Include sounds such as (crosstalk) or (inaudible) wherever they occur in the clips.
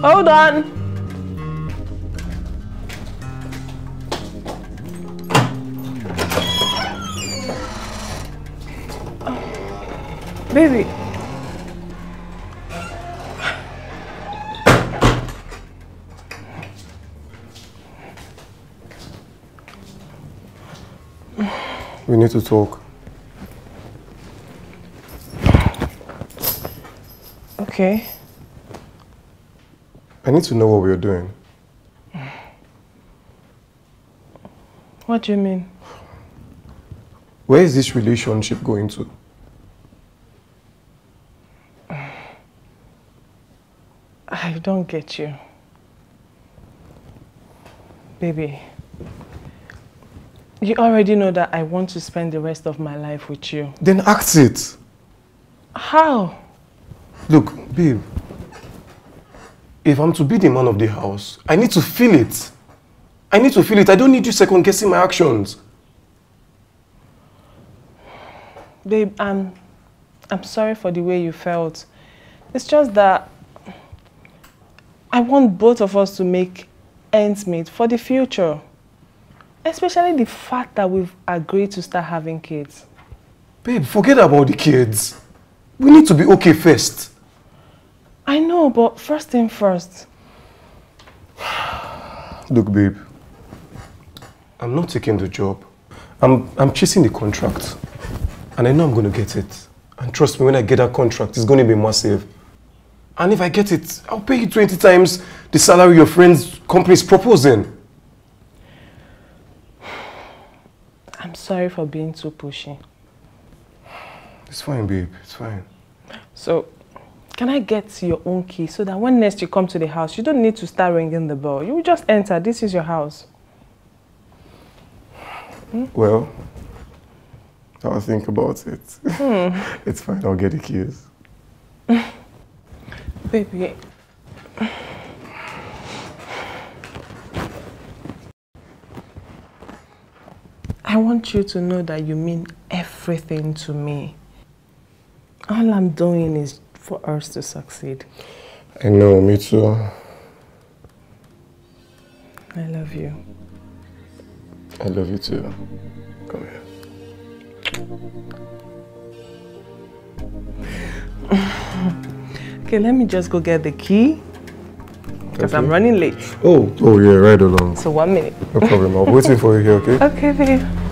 Hold on. Baby. We need to talk. Okay. I need to know what we're doing. What do you mean? Where is this relationship going to? I don't get you. Baby, you already know that I want to spend the rest of my life with you. Then act it. How? Look, babe. If I'm to be the man of the house, I need to feel it. I need to feel it. I don't need you second guessing my actions. Babe, I'm, I'm sorry for the way you felt. It's just that I want both of us to make ends meet for the future. Especially the fact that we've agreed to start having kids. Babe, forget about the kids. We need to be okay first. I know, but first thing first. (sighs) Look, babe. I'm not taking the job. I'm, I'm chasing the contract. And I know I'm going to get it. And trust me, when I get that contract, it's going to be massive. And if I get it, I'll pay you 20 times the salary your friend's company is proposing. (sighs) I'm sorry for being too pushy. It's fine, babe. It's fine. So, can I get your own key so that when next you come to the house, you don't need to start ringing the bell. You will just enter. This is your house. Hmm? Well, I'll think about it. Hmm. (laughs) it's fine. I'll get the keys. (laughs) Baby. I want you to know that you mean everything to me. All I'm doing is for us to succeed. I know, me too. I love you. I love you too. Come here. (sighs) Okay, let me just go get the key. Because I'm running late. Oh, oh yeah, right along. So one minute. No problem. I'm waiting for you here, okay? (laughs) Okay, babe.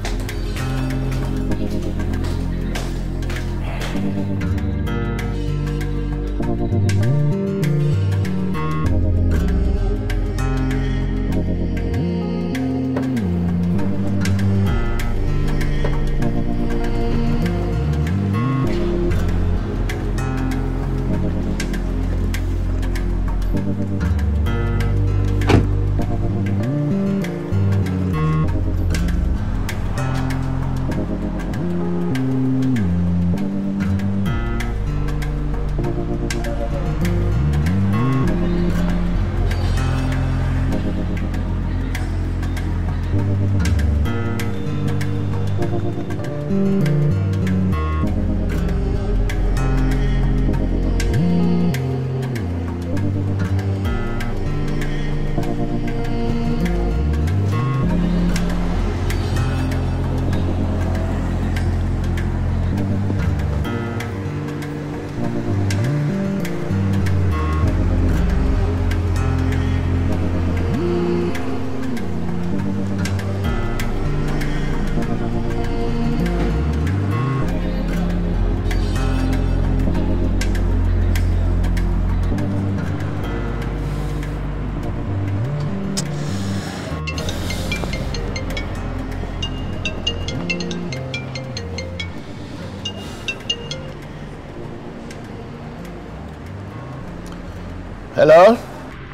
Hello?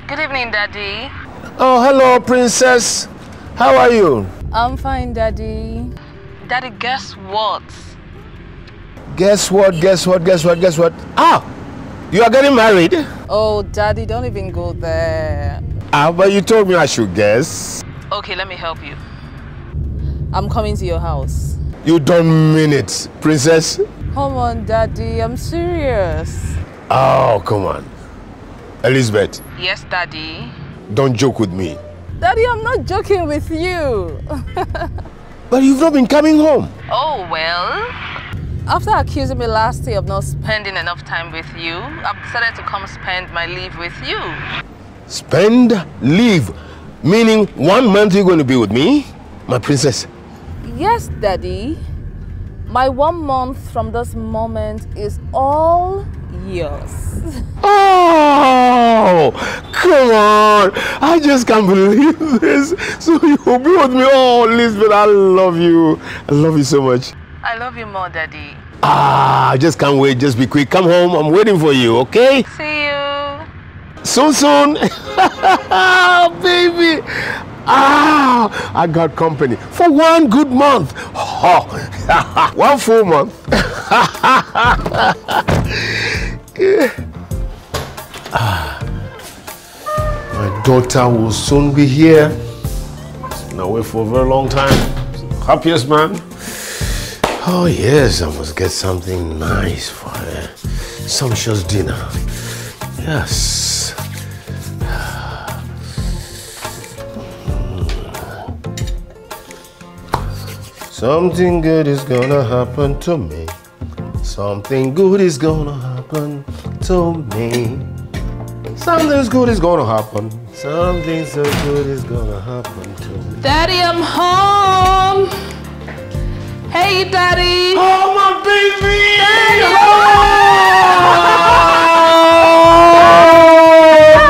Good evening, Daddy. Oh, hello, princess. How are you? I'm fine, Daddy. Daddy, guess what? Guess what? Guess what? Guess what? Guess what? Ah! You are getting married? Oh, Daddy, don't even go there. Ah, but you told me I should guess. Okay, let me help you. I'm coming to your house. You don't mean it, princess. Come on, Daddy, I'm serious. Oh, come on. Elizabeth, Yes, Daddy. Don't joke with me. Daddy, I'm not joking with you. (laughs) But you've not been coming home. Oh, well. After accusing me last year of not spending enough time with you, I've decided to come spend my leave with you. Spend leave. Meaning one month you're going to be with me, my princess. Yes, Daddy. My one month from this moment is all yours. Oh, come on. I just can't believe this. So you'll be with me. Oh, Lisbeth, I love you. I love you so much. I love you more, Daddy. Ah, I just can't wait. Just be quick. Come home. I'm waiting for you, okay? See you. Soon, soon. (laughs) Baby. Ah, I got company for one good month. Oh, (laughs) one full month. (laughs) Ah, my daughter will soon be here. Been away for a very long time. Happiest man. Oh yes, I must get something nice for her. Sumptuous dinner. Yes. Something good is gonna happen to me. Something good is gonna happen to me. Something good is gonna happen. Something so good is gonna happen to me. Daddy, I'm home. Hey, Daddy. Oh, my baby! Oh,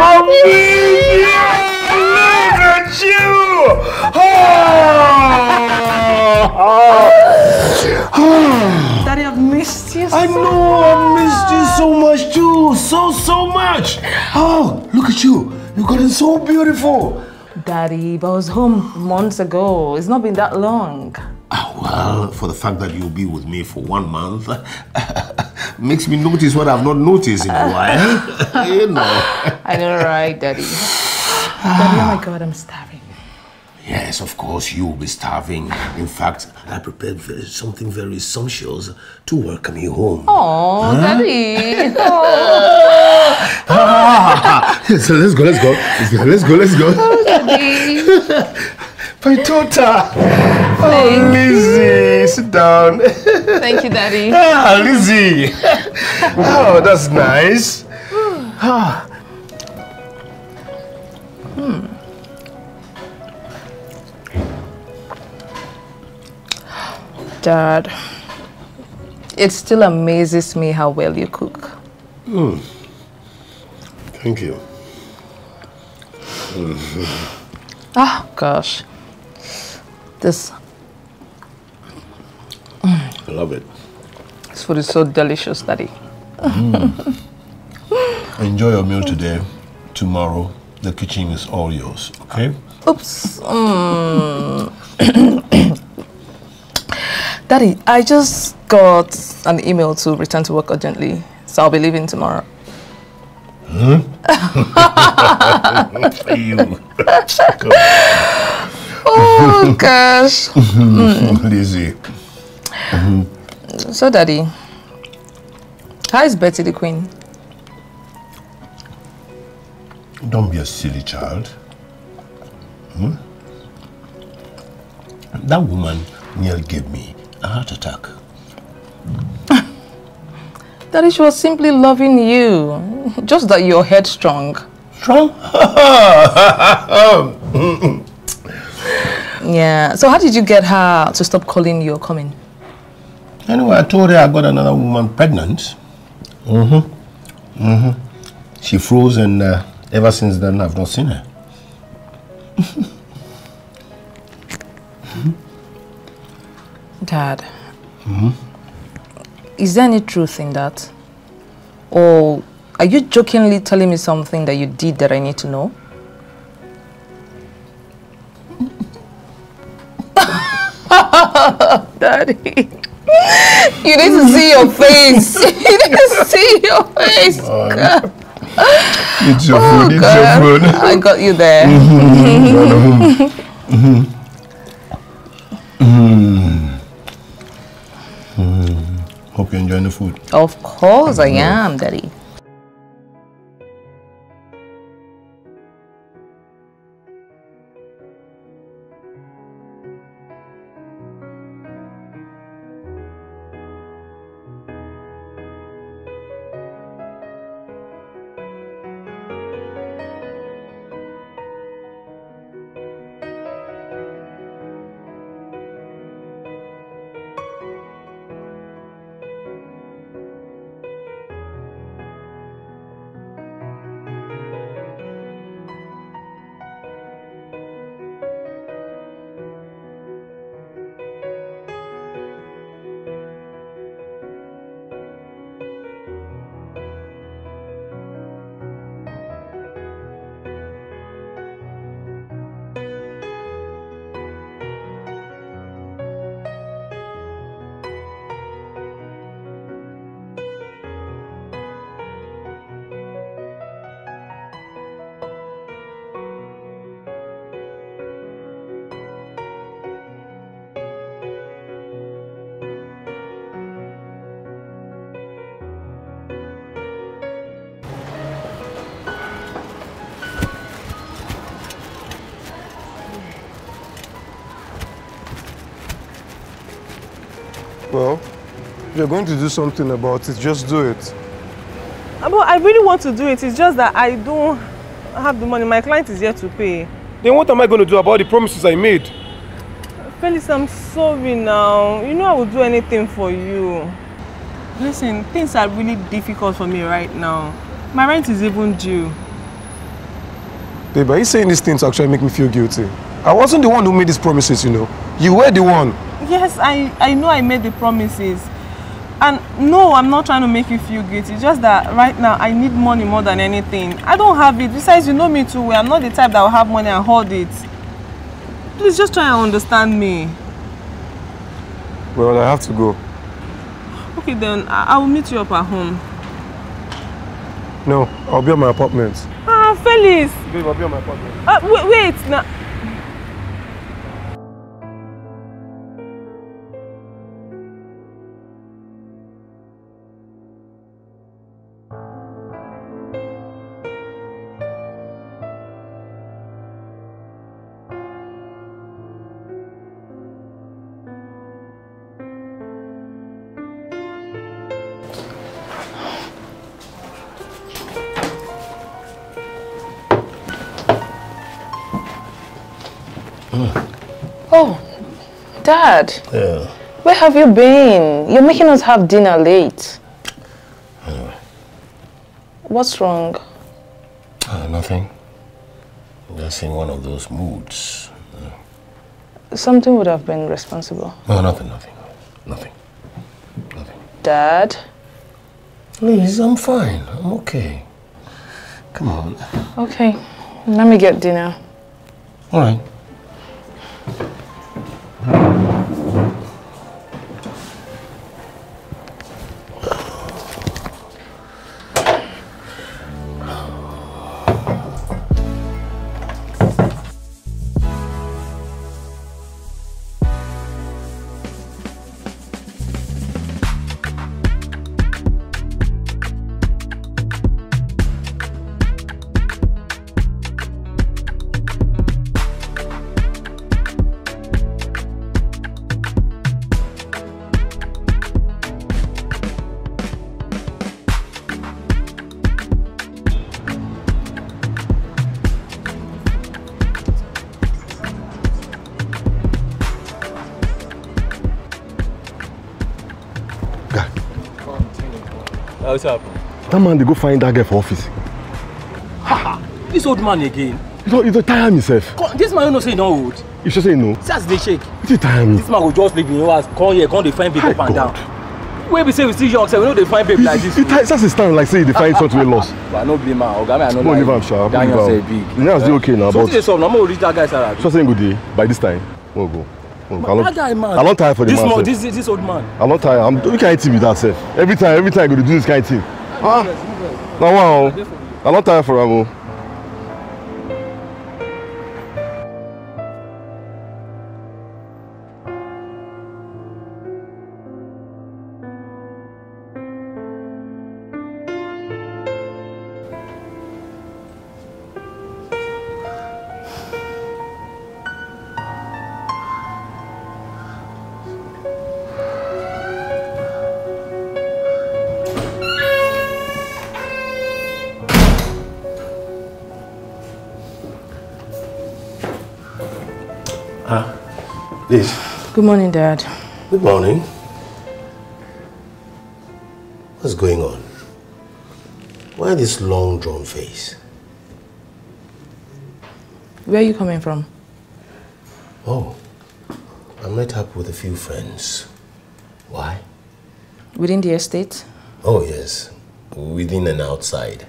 my baby! Look at you! Oh. Daddy, I've you. I know I missed you so much too. So, so much. Oh, look at you. You've gotten so beautiful. Daddy, but I was home months ago. It's not been that long. Ah, Well, for the fact that you'll be with me for one month (laughs) makes me notice what I've not noticed in a while. (laughs) you know. I know, right, Daddy? Daddy, oh my God, I'm starving. Yes, of course, you will be starving. In fact, I prepared very, something very sumptuous to welcome you home. Oh, Daddy. (laughs) so let's go, let's go. Let's go, let's go, let's go. Daddy. (laughs) My daughter. Oh, Lizzie, sit down. Thank you, Daddy. (laughs) Ah, Lizzie. Oh, that's nice. Ah. Dad, it still amazes me how well you cook. Hmm. Thank you. Ah, gosh. This, I love it. this food is so delicious, Daddy. Hmm. Enjoy your meal today. Tomorrow, the kitchen is all yours, okay? Oops. Hmm. (coughs) Daddy, I just got an email to return to work urgently, so I'll be leaving tomorrow. (laughs) you. Oh, gosh. (laughs) Lizzie. So, Daddy, how is Betty the Queen? Don't be a silly child. Hmm? That woman nearly gave me a heart attack. Daddy, she was simply loving you. Just that you're headstrong. Strong? (laughs) Yeah. So, how did you get her to stop calling you or coming? Anyway, I told her I got another woman pregnant. Mm-hmm. Mm-hmm. She froze and uh, ever since then I've not seen her. (laughs) Dad. Mm-hmm. Is there any truth in that? Or are you jokingly telling me something that you did that I need to know? (laughs) Daddy. You need to see your face. (laughs) You need to see your face. Oh, God. It's your Oh, food, it's God. your food. I got you there. Mm-hmm. (laughs) Mm-hmm. Mm. Hope you're enjoying the food. Of course I mm-hmm. am, Daddy. You're going to do something about it, just do it. Uh, But I really want to do it. It's just that I don't have the money. My client is here to pay. Then what am I going to do about the promises I made? Felix, I'm sorry now. You know I would do anything for you. Listen, things are really difficult for me right now. My rent is even due. Babe, are you saying these things to actually make me feel guilty? I wasn't the one who made these promises, you know. You were the one. Yes, I, I know I made the promises. And no, I'm not trying to make you feel guilty. It's just that right now I need money more than anything. I don't have it. Besides, you know me too well. I'm not the type that will have money and hold it. Please just try and understand me. Well, I have to go. Okay, then I, I will meet you up at home. No, I'll be at my apartment. Ah, Felix! Babe, I'll be at my apartment. Uh, wait, wait, now. Dad, Yeah. where have you been? You're making us have dinner late. What's wrong? Uh, nothing. Just in one of those moods. Something would have been responsible. No, nothing, nothing. Nothing. Nothing. Dad? Please, I'm fine. I'm okay. Come on. Okay, let me get dinner. All right. Man, they go find that girl for office. This old man again. You don't, you don't tire himself. Come, this man you know say he no old. You should say no. See as they shake. You tire me. This man go just leave your house, come here, come dey find babe up and God. down. Wey be say we still young, say we no dey find babe like this. You tire, just stand like say they find something we lost. (laughs) But I no blame am, oga me I no Come on, leave am, sha. That young say am. big. The young dey okay now, So but- wetin dey sup na mo reach that guy salary. So saying good day by this time. We'll go. Go. I That guy man. I don't tire for the this man. sef. this this old man. I don't tire. I'm we can't TV that self. Every time, every time I go to do this kind of thing. Ah, now wow. I don't tire for am. Liz, Good morning, Dad. good morning. What's going on? Why this long drawn face? Where are you coming from? Oh, I met up with a few friends. Why? Within the estate? Oh, yes, within and outside.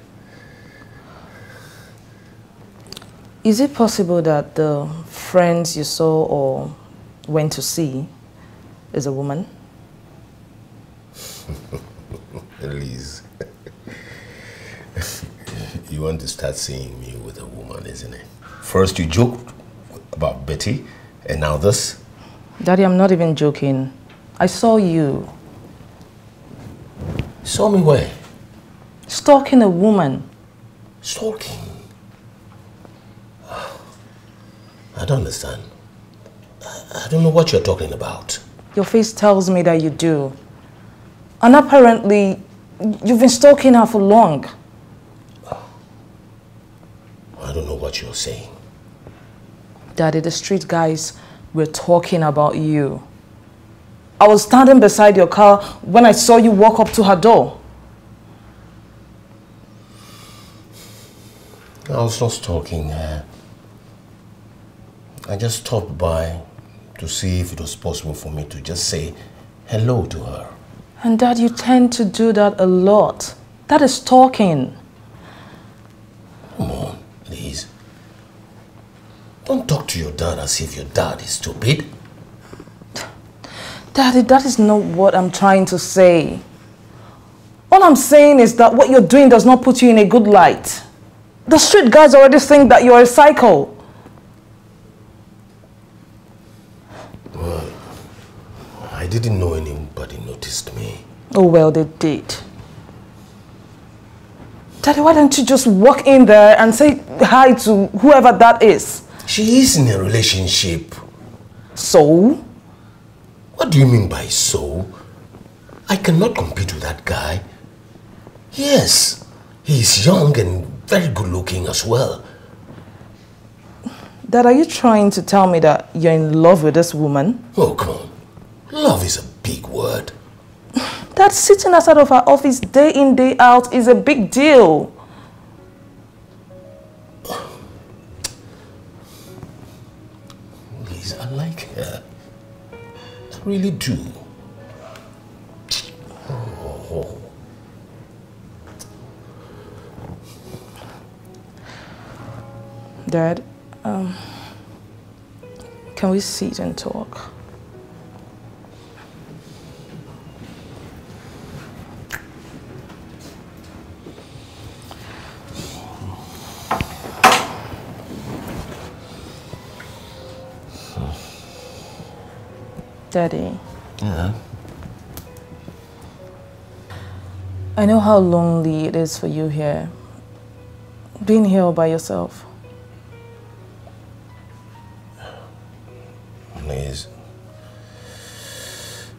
Is it possible that the friends you saw or went to see is a woman? (laughs) Liz, you want to start seeing me with a woman, isn't it? First you joked about Betty, and now this? Daddy, I'm not even joking. I saw you Saw me where? stalking a woman. Stalking. I don't understand. Don't know what you're talking about. Your face tells me that you do. And apparently, you've been stalking her for long. I don't know what you're saying. Daddy, the street guys were talking about you. I was standing beside your car when I saw you walk up to her door. I was not stalking her. Uh, I just stopped by to see if it was possible for me to just say hello to her. And Dad, you tend to do that a lot. That is talking. Come on, Liz. Don't talk to your dad as if your dad is stupid. Daddy, that is not what I'm trying to say. All I'm saying is that what you're doing does not put you in a good light. The street guys already think that you're a psycho. Well, I didn't know anybody noticed me. Oh, well, they did. Daddy, why don't you just walk in there and say hi to whoever that is? She is in a relationship. So? What do you mean by so? I cannot compete with that guy. Yes, he's young and very good looking as well. Dad, are you trying to tell me that you're in love with this woman? Oh, come on. Love is a big word. That sitting outside of her office day in, day out is a big deal. Liz, I like her. I really do. Oh. Dad, um, can we sit and talk? Daddy, Yeah. I know how lonely it is for you here. Being here all by yourself. Liz,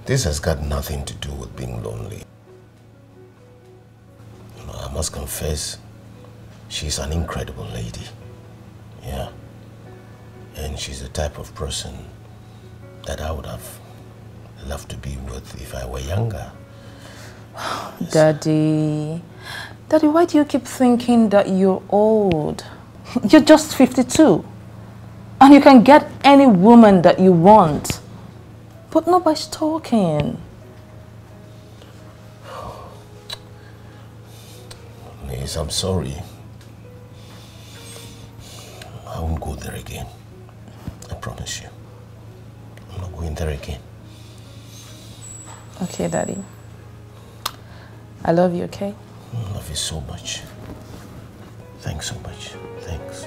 this has got nothing to do with being lonely. You know, I must confess, she's an incredible lady. Yeah. And she's the type of person that I would have loved to be with if I were younger. (sighs) Daddy, Daddy, why do you keep thinking that you're old? (laughs) You're just 52. And you can get any woman that you want. But not by stalking. (sighs) Liz, I'm sorry. I won't go there again. I promise you. I'm not going there again. Okay, Daddy. I love you, okay? I love you so much. Thanks so much. Thanks.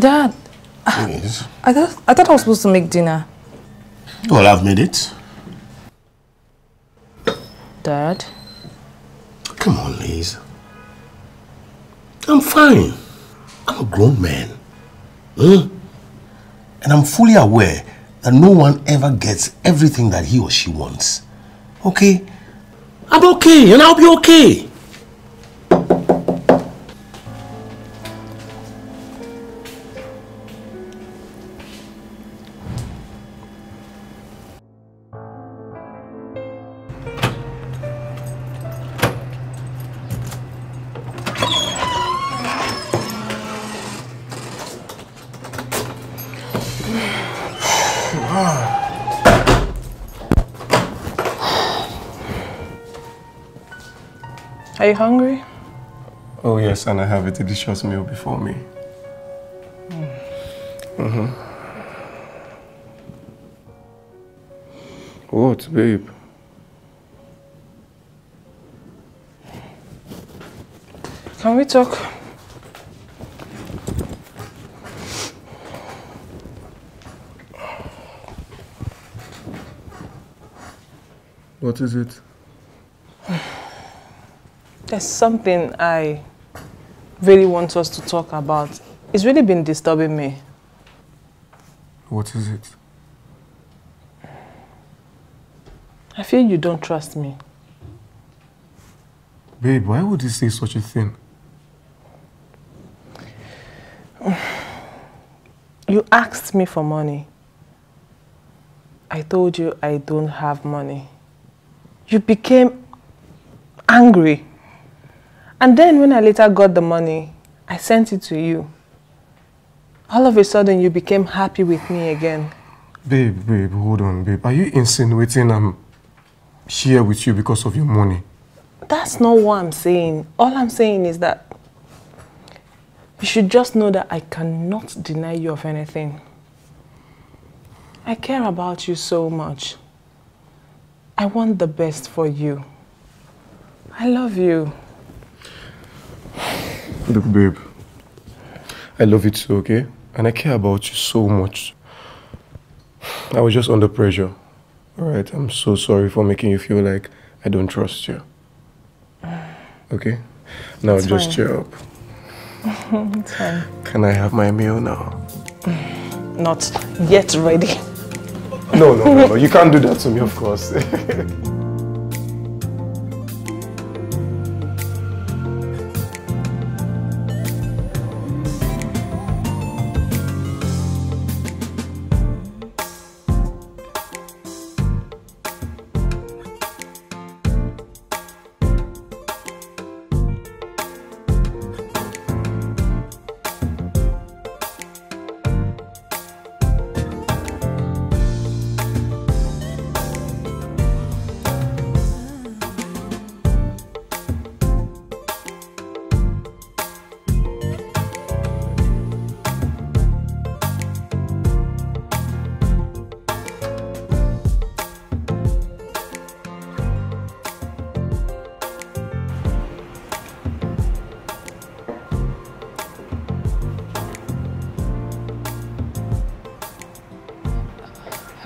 Dad, Yes. I thought, I thought I was supposed to make dinner. Well, I've made it. Dad? Come on, Liz. I'm fine. I'm a grown man. And I'm fully aware that no one ever gets everything that he or she wants. Okay? I'm okay and I'll be okay. You hungry? Oh yes, and I have a delicious meal before me. Mm-hmm. What, babe? Can we talk? What is it? There's something I really want us to talk about. It's really been disturbing me. What is it? I feel you don't trust me. Babe, why would you say such a thing? You asked me for money. I told you I don't have money. You became angry. And then when I later got the money, I sent it to you. All of a sudden, you became happy with me again. Babe, babe, hold on, babe. Are you insinuating I'm here with you because of your money? That's not what I'm saying. All I'm saying is that you should just know that I cannot deny you of anything. I care about you so much. I want the best for you. I love you. Look, babe. I love you too, okay? And I care about you so much. I was just under pressure. Alright, I'm so sorry for making you feel like I don't trust you. Okay? Now It's just fine. cheer up. (laughs) it's fine. Can I have my meal now? Not yet ready. No, no, no, no. You can't do that to me, of course. (laughs)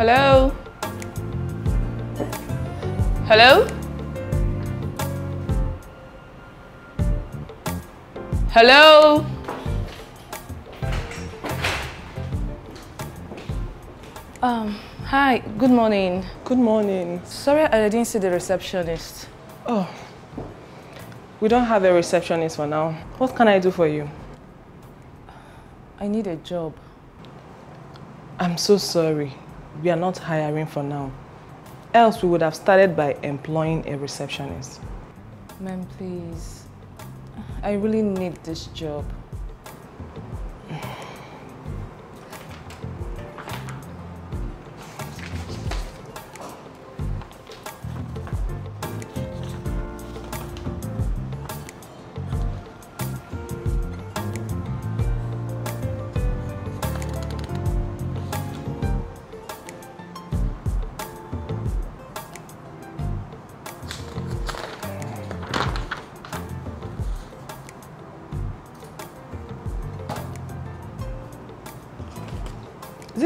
Hello? Hello? Hello? Um, hi, good morning. Good morning. Sorry I didn't see the receptionist. Oh, we don't have a receptionist for now. What can I do for you? I need a job. I'm so sorry. We are not hiring for now. Else we would have started by employing a receptionist. Ma'am, please. I really need this job.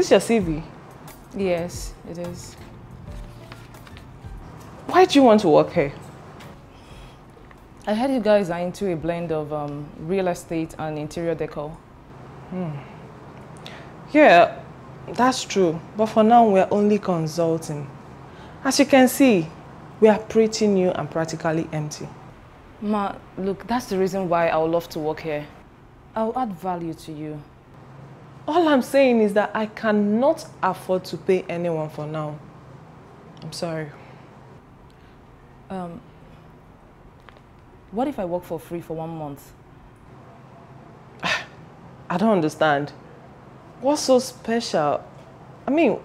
This your CV? Yes, it is. Why do you want to work here? I heard you guys are into a blend of um, real estate and interior decor. Yeah, that's true. But for now, we're only consulting. As you can see, we are pretty new and practically empty. Ma, look, that's the reason why I would love to work here. I'll add value to you. All I'm saying is that I cannot afford to pay anyone for now. I'm sorry. Um, what if I work for free for one month? (sighs) I don't understand. What's so special? I mean,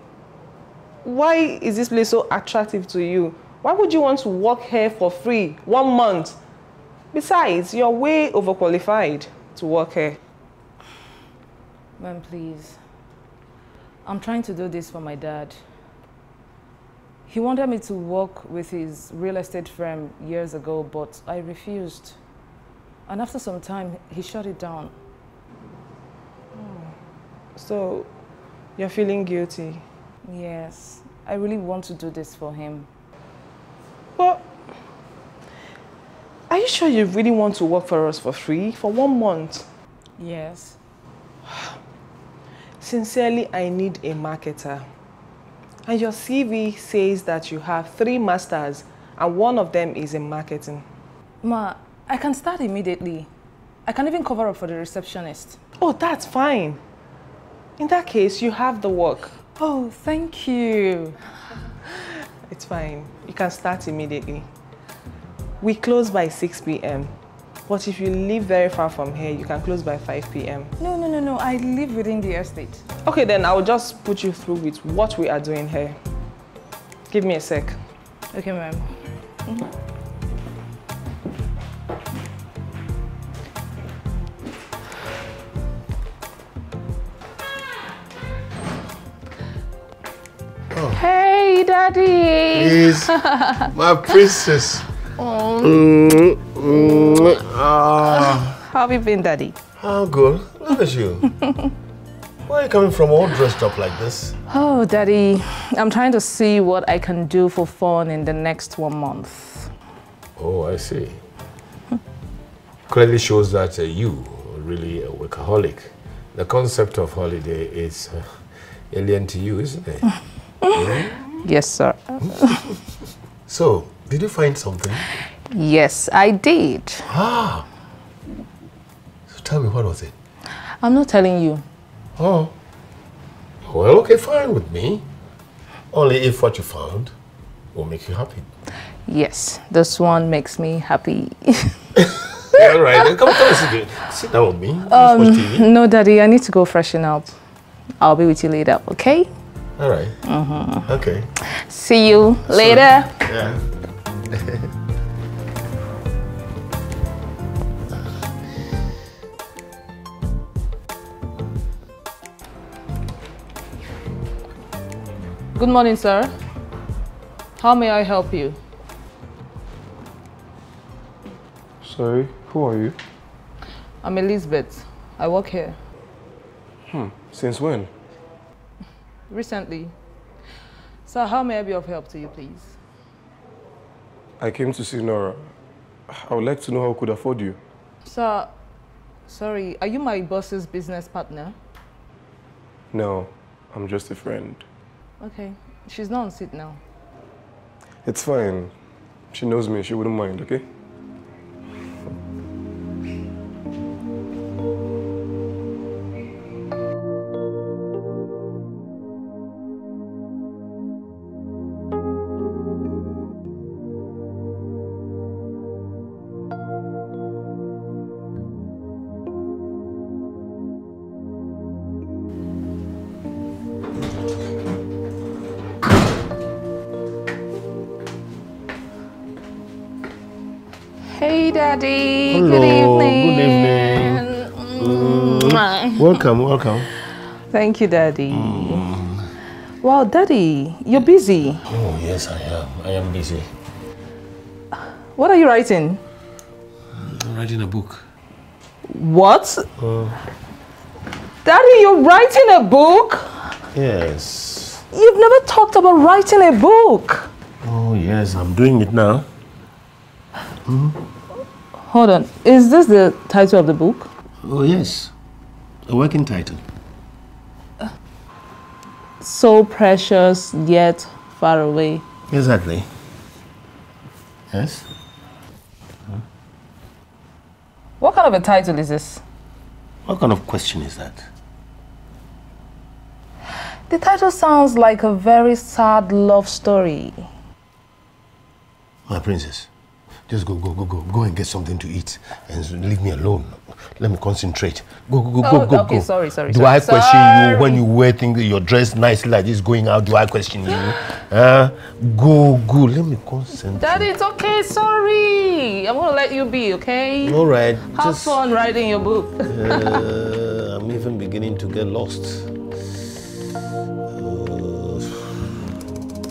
why is this place so attractive to you? Why would you want to work here for free one month? Besides, you're way overqualified to work here. Ma'am, please. I'm trying to do this for my dad. He wanted me to work with his real estate firm years ago, but I refused. And after some time, he shut it down. So, you're feeling guilty. Yes, I really want to do this for him. But, are you sure you really want to work for us for free for one month? Yes. (sighs) Sincerely, I need a marketer. And your CV says that you have three masters and one of them is in marketing. Ma, I can start immediately. I can even cover up for the receptionist. Oh, that's fine. In that case, you have the work. Oh, thank you. It's fine. You can start immediately. We close by 6 p.m. But if you live very far from here, you can close by 5 p.m. No, no, no, no. I live within the estate. Okay, then I'll just put you through with what we are doing here. Give me a sec. Okay, ma'am. Hey, Daddy. Please, (laughs) my princess. Oh, Mm, mm, ah, how have you been, Daddy? Oh, good. Look at you. (laughs) Where are you coming from all dressed up like this? Oh, Daddy, I'm trying to see what I can do for fun in the next one month. Oh, I see. Clearly shows that uh, you are really a workaholic. The concept of holiday is uh, alien to you, isn't it? (laughs) Yes, sir. (laughs) So, did you find something? Yes, I did. Ah. So tell me, what was it? I'm not telling you. Oh. Well, okay, fine with me. Only if what you found will make you happy. Yes, this one makes me happy. (laughs) All right, then come, come and sit, sit down with me. TV. no, Daddy, I need to go freshen up. I'll be with you later, okay? All right. Okay. See you later. Yeah. (laughs) Good morning, sir. How may I help you? Sorry, who are you? I'm Elizabeth. I work here. Hmm, Since when? Recently. Sir, how may I be of help to you, please? I came to see Nora. I would like to know how I could afford you. Sir, sorry, are you my boss's business partner? No, I'm just a friend. Okay, she's not on seat now. It's fine. She knows me, she wouldn't mind, okay? Daddy. Hello, Good evening. good evening. Mwah. Welcome, welcome. Thank you, Daddy. Mm. Wow, Daddy, you're busy. Oh, yes, I am. I am busy. What are you writing? I'm writing a book. What? Uh. Daddy, you're writing a book? Yes. You've never talked about writing a book. Oh, yes, I'm doing it now. Hmm? Hold on. Is this the title of the book? Oh, yes. A working title. So precious yet far away. Exactly. Yes? What kind of a title is this? What kind of question is that? The title sounds like a very sad love story. My princess, just go, go, go, go. Go and get something to eat and leave me alone. Let me concentrate. Go, go, go, go, Oh, go, okay, go. sorry, sorry, Do sorry. I question Sorry. you when you wear things, you're dressed nicely like this going out? Do I question you? (gasps) Uh, go, go. Let me concentrate. Daddy, it's okay. Sorry. I'm gonna let you be, okay? All right. Have just, fun writing your book. (laughs) uh, I'm even beginning to get lost. Uh,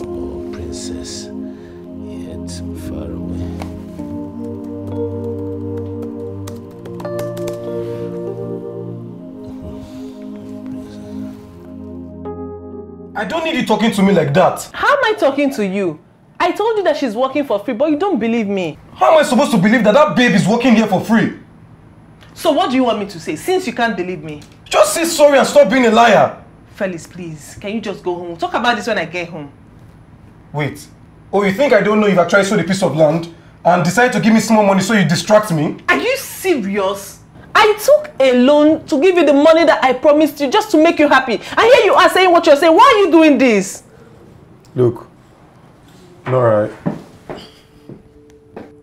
oh, princess, yet far away. I don't need you talking to me like that. How am I talking to you? I told you that she's working for free, but you don't believe me. How am I supposed to believe that that babe is working here for free? So what do you want me to say, since you can't believe me? Just say sorry and stop being a liar. Felix, please, can you just go home? Talk about this when I get home. Wait. Oh, you think I don't know you've actually sold a piece of land and decided to give me small money so you distract me? Are you serious? I took a loan to give you the money that I promised you just to make you happy. And here you are saying what you're saying. Why are you doing this? Look. Alright.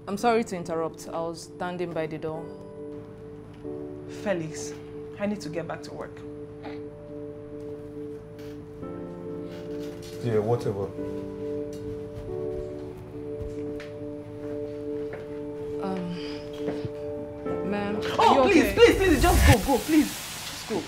I'm sorry to interrupt. I was standing by the door. Felix, I need to get back to work. Yeah, whatever. Oh, please, please, please, just go, go, please. Just go.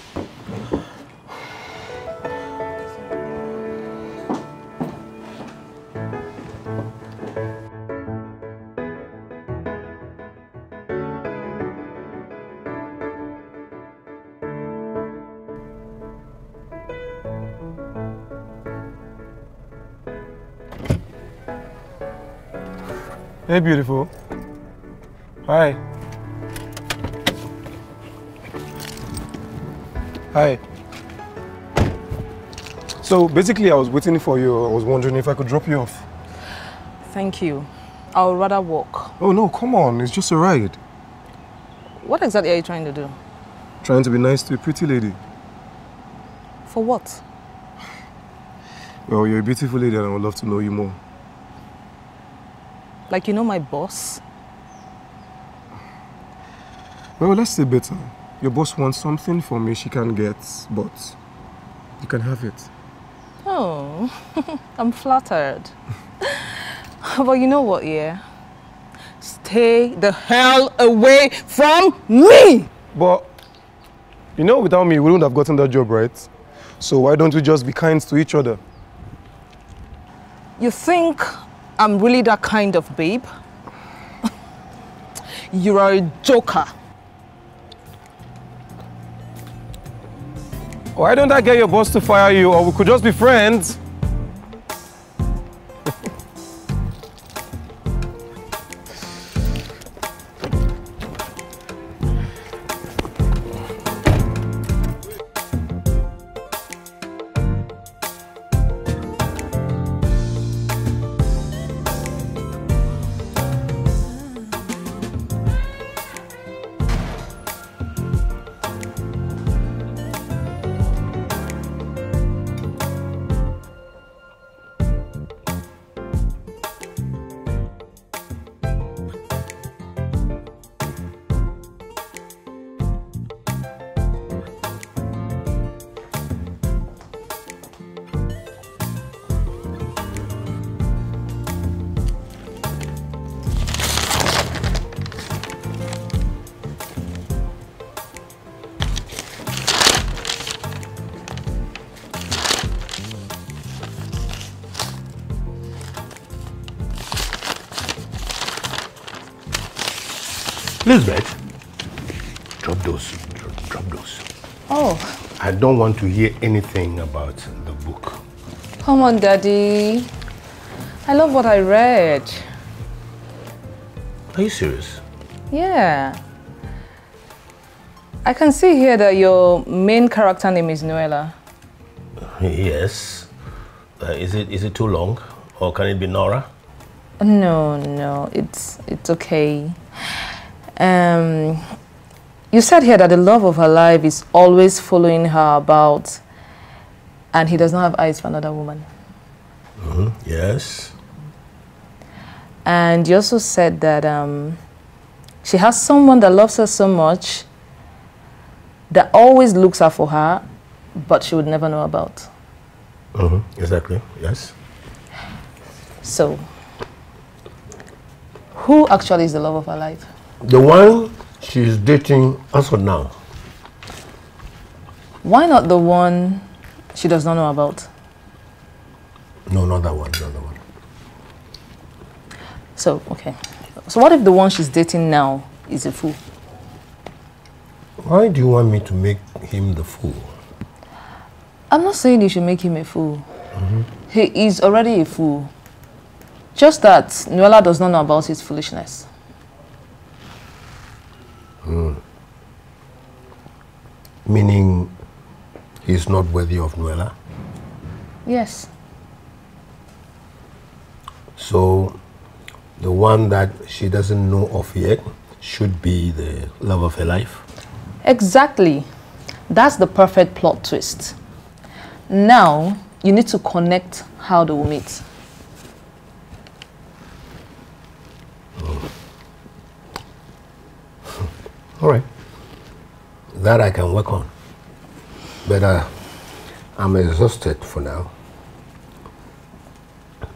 Hey, beautiful. Hi. Hi. So basically, I was waiting for you. I was wondering if I could drop you off. Thank you. I would rather walk. Oh no, come on. It's just a ride. What exactly are you trying to do? Trying to be nice to a pretty lady. For what? Well, you're a beautiful lady and I would love to know you more. Like you know my boss? Well, let's say better. Your boss wants something from me she can't get, but you can have it. Oh, (laughs) I'm flattered. (laughs) but you know what, yeah? Stay the hell away from me! But, you know, without me, we wouldn't have gotten that job, right? So why don't we just be kind to each other? You think I'm really that kind of babe? (laughs) you are a joker. Why don't I get your boss to fire you, or we could just be friends? Don't want to hear anything about the book. come on, Daddy. I love what I read. Are you serious? Yeah. I can see here that your main character name is Noella. Yes. Uh, is it is it too long, or can it be Nora? No, no, it's it's okay. Um, you said here that the love of her life is always following her about, and he does not have eyes for another woman. hmm Yes. And you also said that um, she has someone that loves her so much that always looks out for her, but she would never know about. hmm Exactly. Yes. So, who actually is the love of her life? The one she's dating as of now. Why not the one she does not know about? No, not that one. Not that one. So, okay. So, what if the one she's dating now is a fool? Why do you want me to make him the fool? I'm not saying you should make him a fool. Mm-hmm. He is already a fool. Just that Nuela does not know about his foolishness. Hmm. Meaning he's not worthy of Nuela. Yes. So the one that she doesn't know of yet should be the love of her life. Exactly. That's the perfect plot twist. Now, you need to connect how they will meet. All right. That I can work on. But uh, I'm exhausted for now.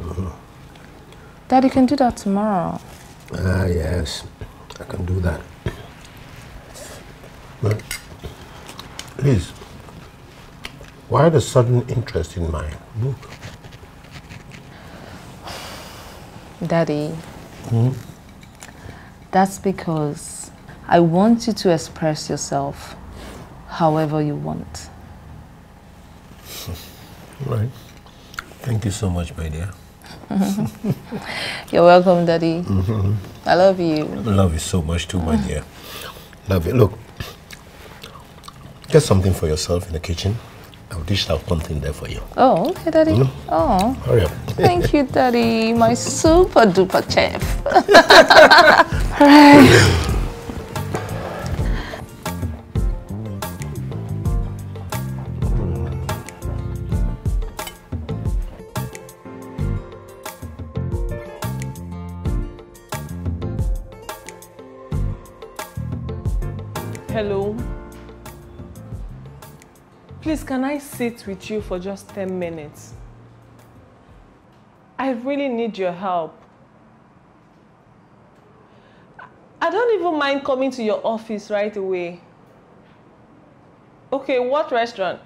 Mhm. Dad, you can do that tomorrow. Ah, yes, I can do that. But, please, why the sudden interest in my book? Daddy, Hmm? that's because I want you to express yourself however you want. (laughs) Right. Thank you so much, my dear. (laughs) You're welcome, Daddy. Mhm. I love you. I love you so much too, my dear. Love you. Look, get something for yourself in the kitchen. I'll dish out something there for you. Oh, okay, Daddy. Mhm. Oh, Hurry up. thank you, Daddy. My (laughs) super duper chef. All right. Can I sit with you for just 10 minutes? I really need your help. I don't even mind coming to your office right away. Okay, what restaurant?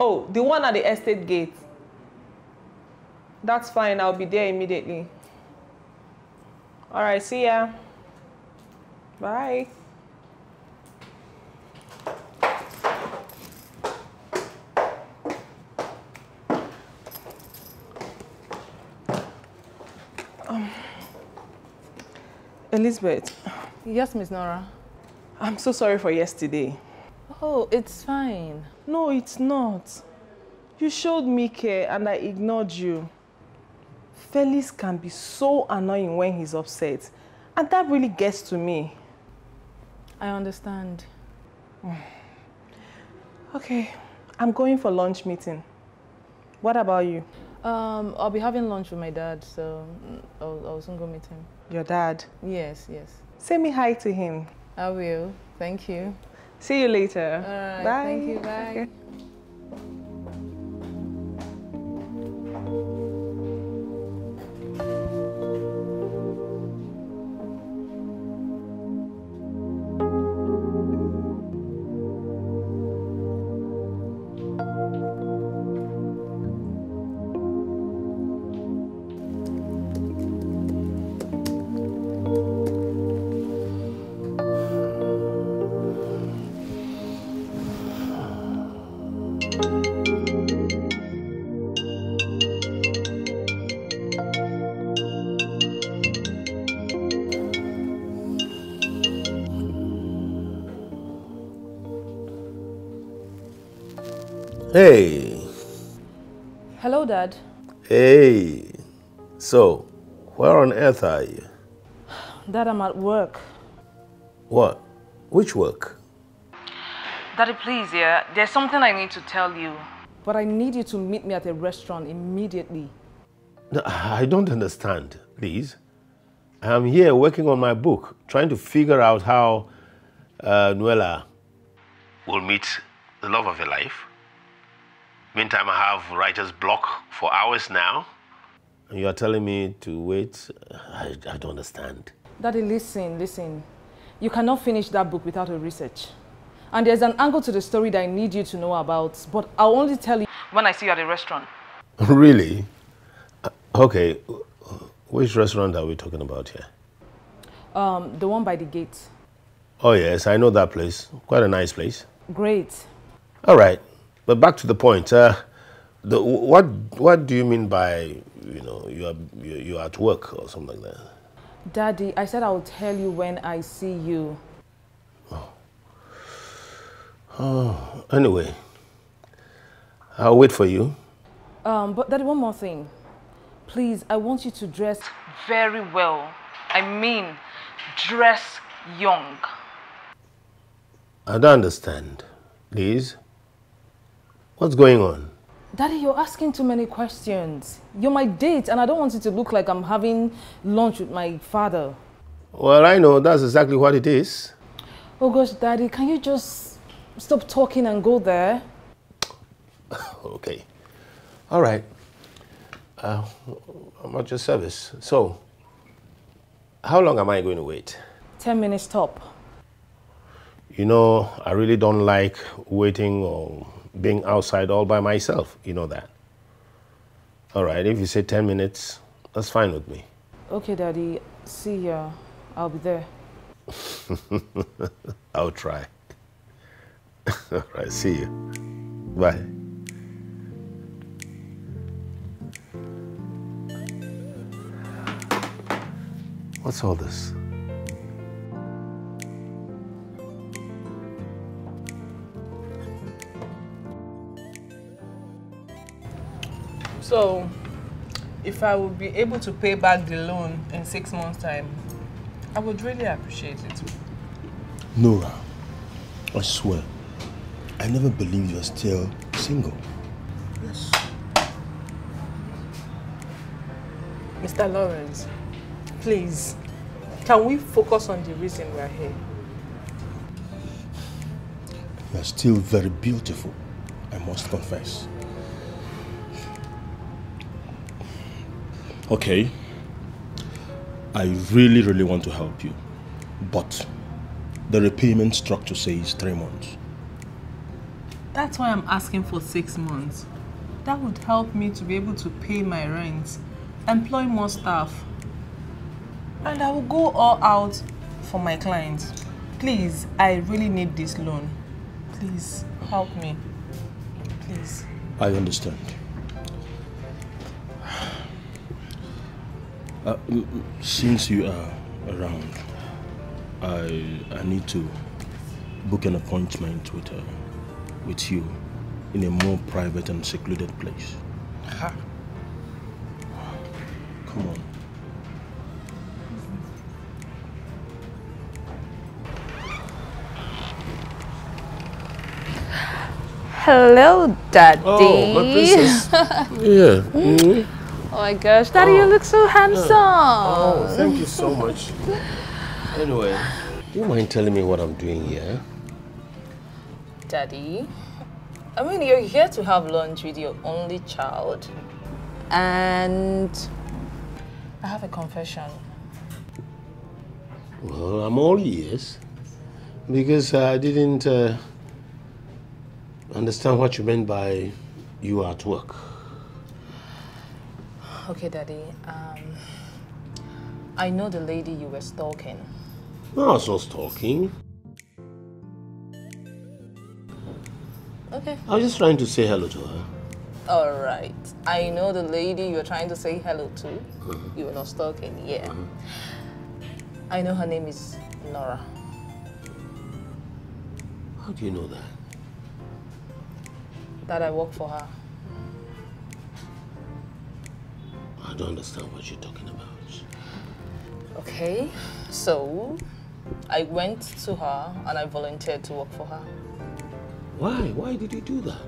Oh, the one at the estate gate. That's fine, I'll be there immediately. All right, see ya. Bye. Elizabeth, Yes, Miss Nora. I'm so sorry for yesterday. Oh, it's fine. No, it's not. You showed me care and I ignored you. Felix can be so annoying when he's upset. And that really gets to me. I understand. (sighs) Okay, I'm going for lunch meeting. What about you? Um, I'll be having lunch with my dad, so mm, I'll, I'll soon go meet him. Your dad? Yes, yes. Say me hi to him. I will. Thank you. See you later. All right. Bye. Thank you. Bye. Okay. Hey. Hello, Dad. Hey. So, where on earth are you? Dad, I'm at work. What? Which work? Daddy, please, yeah. There's something I need to tell you. But I need you to meet me at a restaurant immediately. No, I don't understand, please. I'm here working on my book, trying to figure out how uh, Nuela will meet the love of her life. Meantime, I have writer's block for hours now. And you are telling me to wait? I, I don't understand. Daddy, listen, listen. You cannot finish that book without a research. And there's an angle to the story that I need you to know about, but I'll only tell you when I see you at the restaurant. (laughs) really? Uh, okay, which restaurant are we talking about here? Um, the one by the gate. Oh, yes, I know that place. Quite a nice place. Great. All right, but back to the point. Uh, the, what, what do you mean by, you know, you are, you, you're at work or something like that? Daddy, I said I'll tell you when I see you. Oh, oh. anyway, I'll wait for you. Um, but Daddy, one more thing. Please, I want you to dress very well. I mean, dress young. I don't understand. Liz, what's going on? Daddy, you're asking too many questions. You're my date, and I don't want it to look like I'm having lunch with my father. Well, I know that's exactly what it is. Oh gosh, Daddy, can you just stop talking and go there? (laughs) Okay. All right. Uh, I'm at your service. So, how long am I going to wait? Ten minutes top. You know, I really don't like waiting or being outside all by myself. You know that. All right, if you say 10 minutes, that's fine with me. Okay, Daddy. See ya. I'll be there. (laughs) I'll try. (laughs) all right, see you. Bye. What's all this? So, if I would be able to pay back the loan in six months' time, I would really appreciate it. Nora, I swear, I never believed you were still single. Yes. Mr. Lawrence, please, can we focus on the reason we're here? You are still very beautiful, I must confess. Okay, I really, really want to help you, but the repayment structure says three months. That's why I'm asking for six months. That would help me to be able to pay my rent, employ more staff, and I will go all out for my clients. Please, I really need this loan. Please, help me. Please. I understand. Uh, mm, mm, since you are around, I I need to book an appointment with uh, with you in a more private and secluded place. Come on. Hello, Daddy. Oh, my (laughs) princess. yeah. Mhm. Oh my gosh, Daddy, you look so handsome. Oh, thank you so much. (laughs) Anyway, do you mind telling me what I'm doing here? Daddy, I mean, you're here to have lunch with your only child. And I have a confession. Well, I'm all ears. Because I didn't uh, understand what you meant by you are at work. Okay, Daddy. Um, I know the lady you were stalking. No, I was not talking. Okay. I was just trying to say hello to her. All right. I know the lady you were trying to say hello to. You were not stalking, yeah. I know her name is Nora. How do you know that? That I work for her. I don't understand what you're talking about. Okay, so I went to her and I volunteered to work for her. Why? Why did you do that?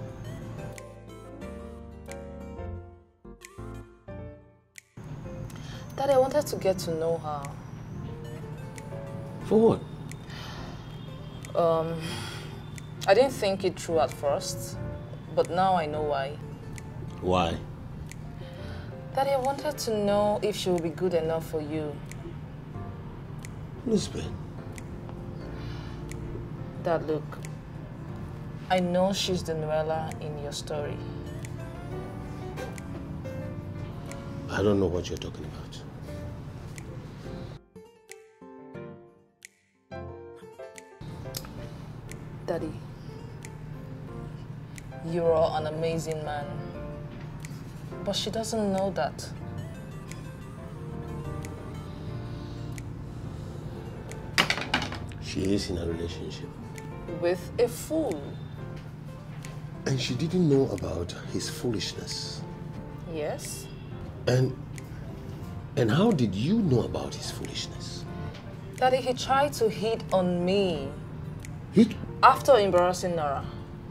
Daddy, I wanted to get to know her. For what? Um, I didn't think it through at first, but now I know why. Why? Daddy, I wanted to know if she will be good enough for you. Elizabeth. Dad, look. I know she's the Noella in your story. I don't know what you're talking about. Daddy, you're an amazing man. But she doesn't know that. She is in a relationship. With a fool. And she didn't know about his foolishness. Yes? And and how did you know about his foolishness? Daddy, he tried to hit on me Hit after embarrassing Nora.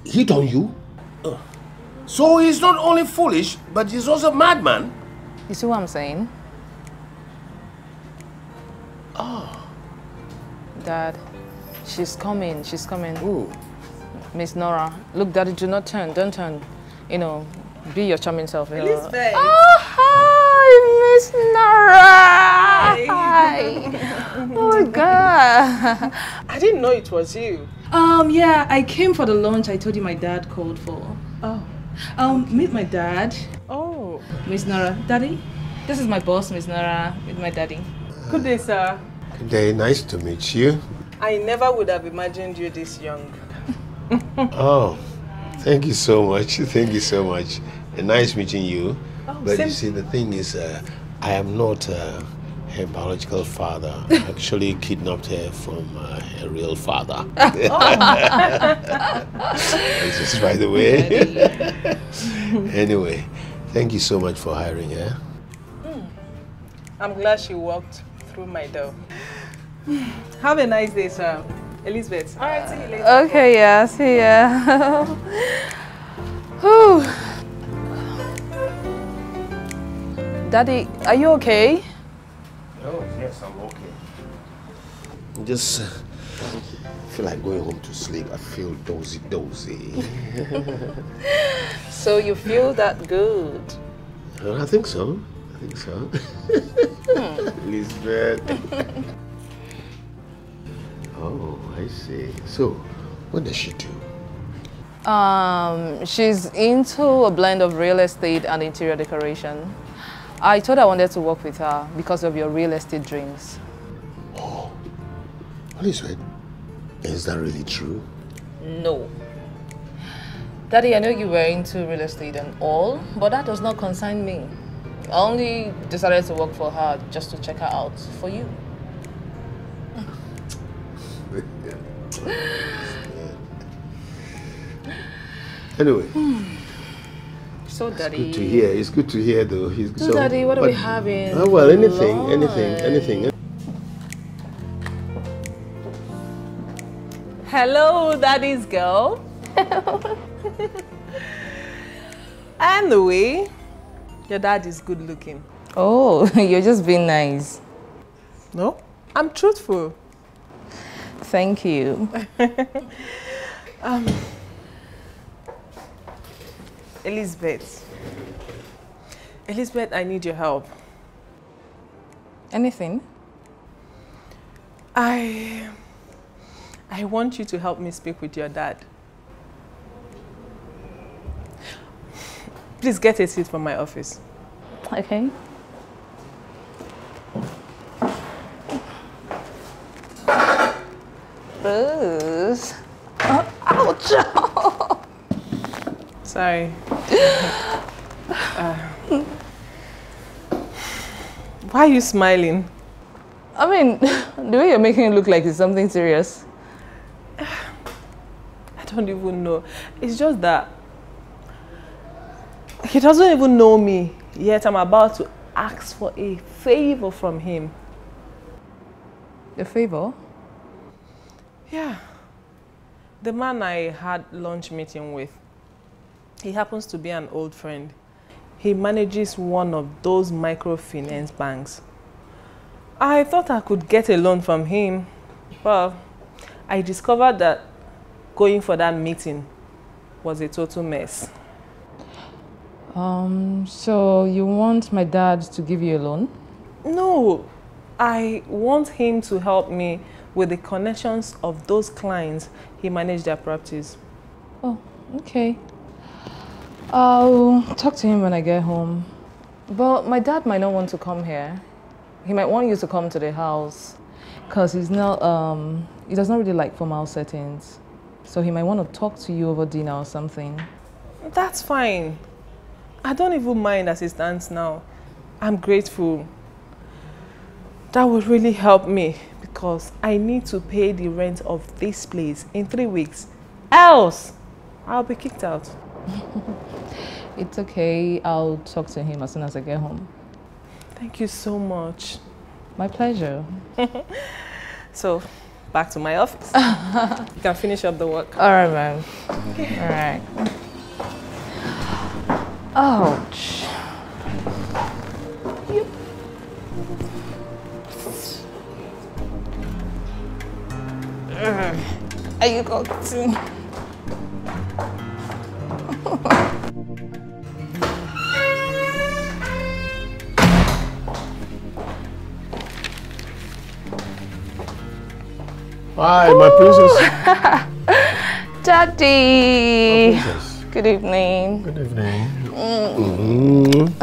hit on you? Uh, So he's not only foolish, but he's also a madman. You see what I'm saying? Oh. Dad, she's coming, she's coming. Ooh. Miss Nora, look, Daddy, do not turn, don't turn. You know, be your charming self. you know. Oh, hi, Miss Nora. Hi. (laughs) oh, my God. I didn't know it was you. Um, yeah, I came for the lunch I told you my dad called for. Oh. Um, meet my dad, Oh. Miss Nora. Daddy, this is my boss, Miss Nora, with my daddy. Good day, sir. Good day, nice to meet you. I never would have imagined you this young. (laughs) Oh, thank you so much. Thank you so much. And nice meeting you. Oh, but same- you see, the thing is, uh, I am not uh, her biological father. (laughs) Actually kidnapped her from uh, her real father. (laughs) Just by the way. (laughs) anyway, thank you so much for hiring her. I'm glad she walked through my door. (sighs) Have a nice day, sir. Elizabeth. All right, see you later. Okay, yeah, see ya. Whew. Daddy, are you okay? Oh, yes, I'm okay. I Just uh, feel like going home to sleep. I feel dozy, dozy. (laughs) So you feel that good? Uh, I think so. I think so. (laughs) Elizabeth. oh, I see. So, what does she do? Um, she's into a blend of real estate and interior decoration. I thought I wanted to work with her because of your real estate dreams. (gasps) Oh, Elizabeth, is that really true? No. Daddy, I know you were into real estate and all, but that does not concern me. I only decided to work for her just to check her out for you. (laughs) Anyway, (sighs) (sighs) (sighs) So, Daddy. It's good to hear. It's good to hear, though. He's, So, Daddy, what are we having? Oh, well, anything, anything, anything. Hello, daddy's girl. (laughs) anyway, your dad is good looking. Oh, (laughs) you're just being nice. No? I'm truthful. Thank you. (laughs) Um, Elizabeth. Elizabeth, I need your help. Anything? I I want you to help me speak with your dad. Please get a seat from my office. Okay. Bruce. (laughs) ouch! (laughs) Sorry. (gasps) Uh, why are you smiling? I mean, (laughs) the way you're making it look like it's something serious. (sighs) I don't even know. It's just that He doesn't even know me, yet I'm about to ask for a favor from him. A favor? Yeah. The man I had lunch meeting with, he happens to be an old friend. He manages one of those microfinance banks. I thought I could get a loan from him. Well, I discovered that going for that meeting was a total mess. Um, so you want my dad to give you a loan? No, I want him to help me with the connections of those clients he managed their properties. Oh, okay. I'll talk to him when I get home. But my dad might not want to come here. He might want you to come to the house because he's not, um, he does not really like formal settings. So he might want to talk to you over dinner or something. That's fine. I don't even mind as it stands now. I'm grateful. That would really help me because I need to pay the rent of this place in three weeks. Else, I'll be kicked out. (laughs) It's okay. I'll talk to him as soon as I get home. Thank you so much. My pleasure. (laughs) So, back to my office. (laughs) you can finish up the work. All right, ma'am. All right. Ouch. Are you going to? Hi, my princess. (laughs) Daddy. Princess. Good evening. Good evening. Mm.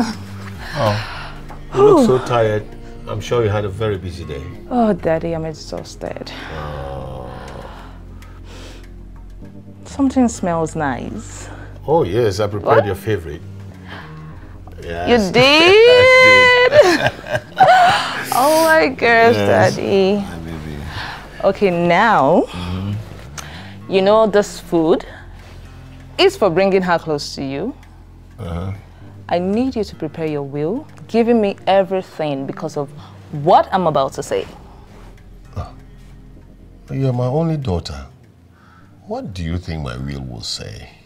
Oh, you look so tired. I'm sure you had a very busy day. Oh, Daddy, I'm exhausted. Something smells nice. Oh yes, I prepared your favorite. Yes. You (laughs) did? (laughs) oh my gosh, Yes. Daddy. Okay, now, you know this food is for bringing her close to you. Uh-huh. I need you to prepare your will, giving me everything because of what I'm about to say. You're my only daughter. What do you think my will will say?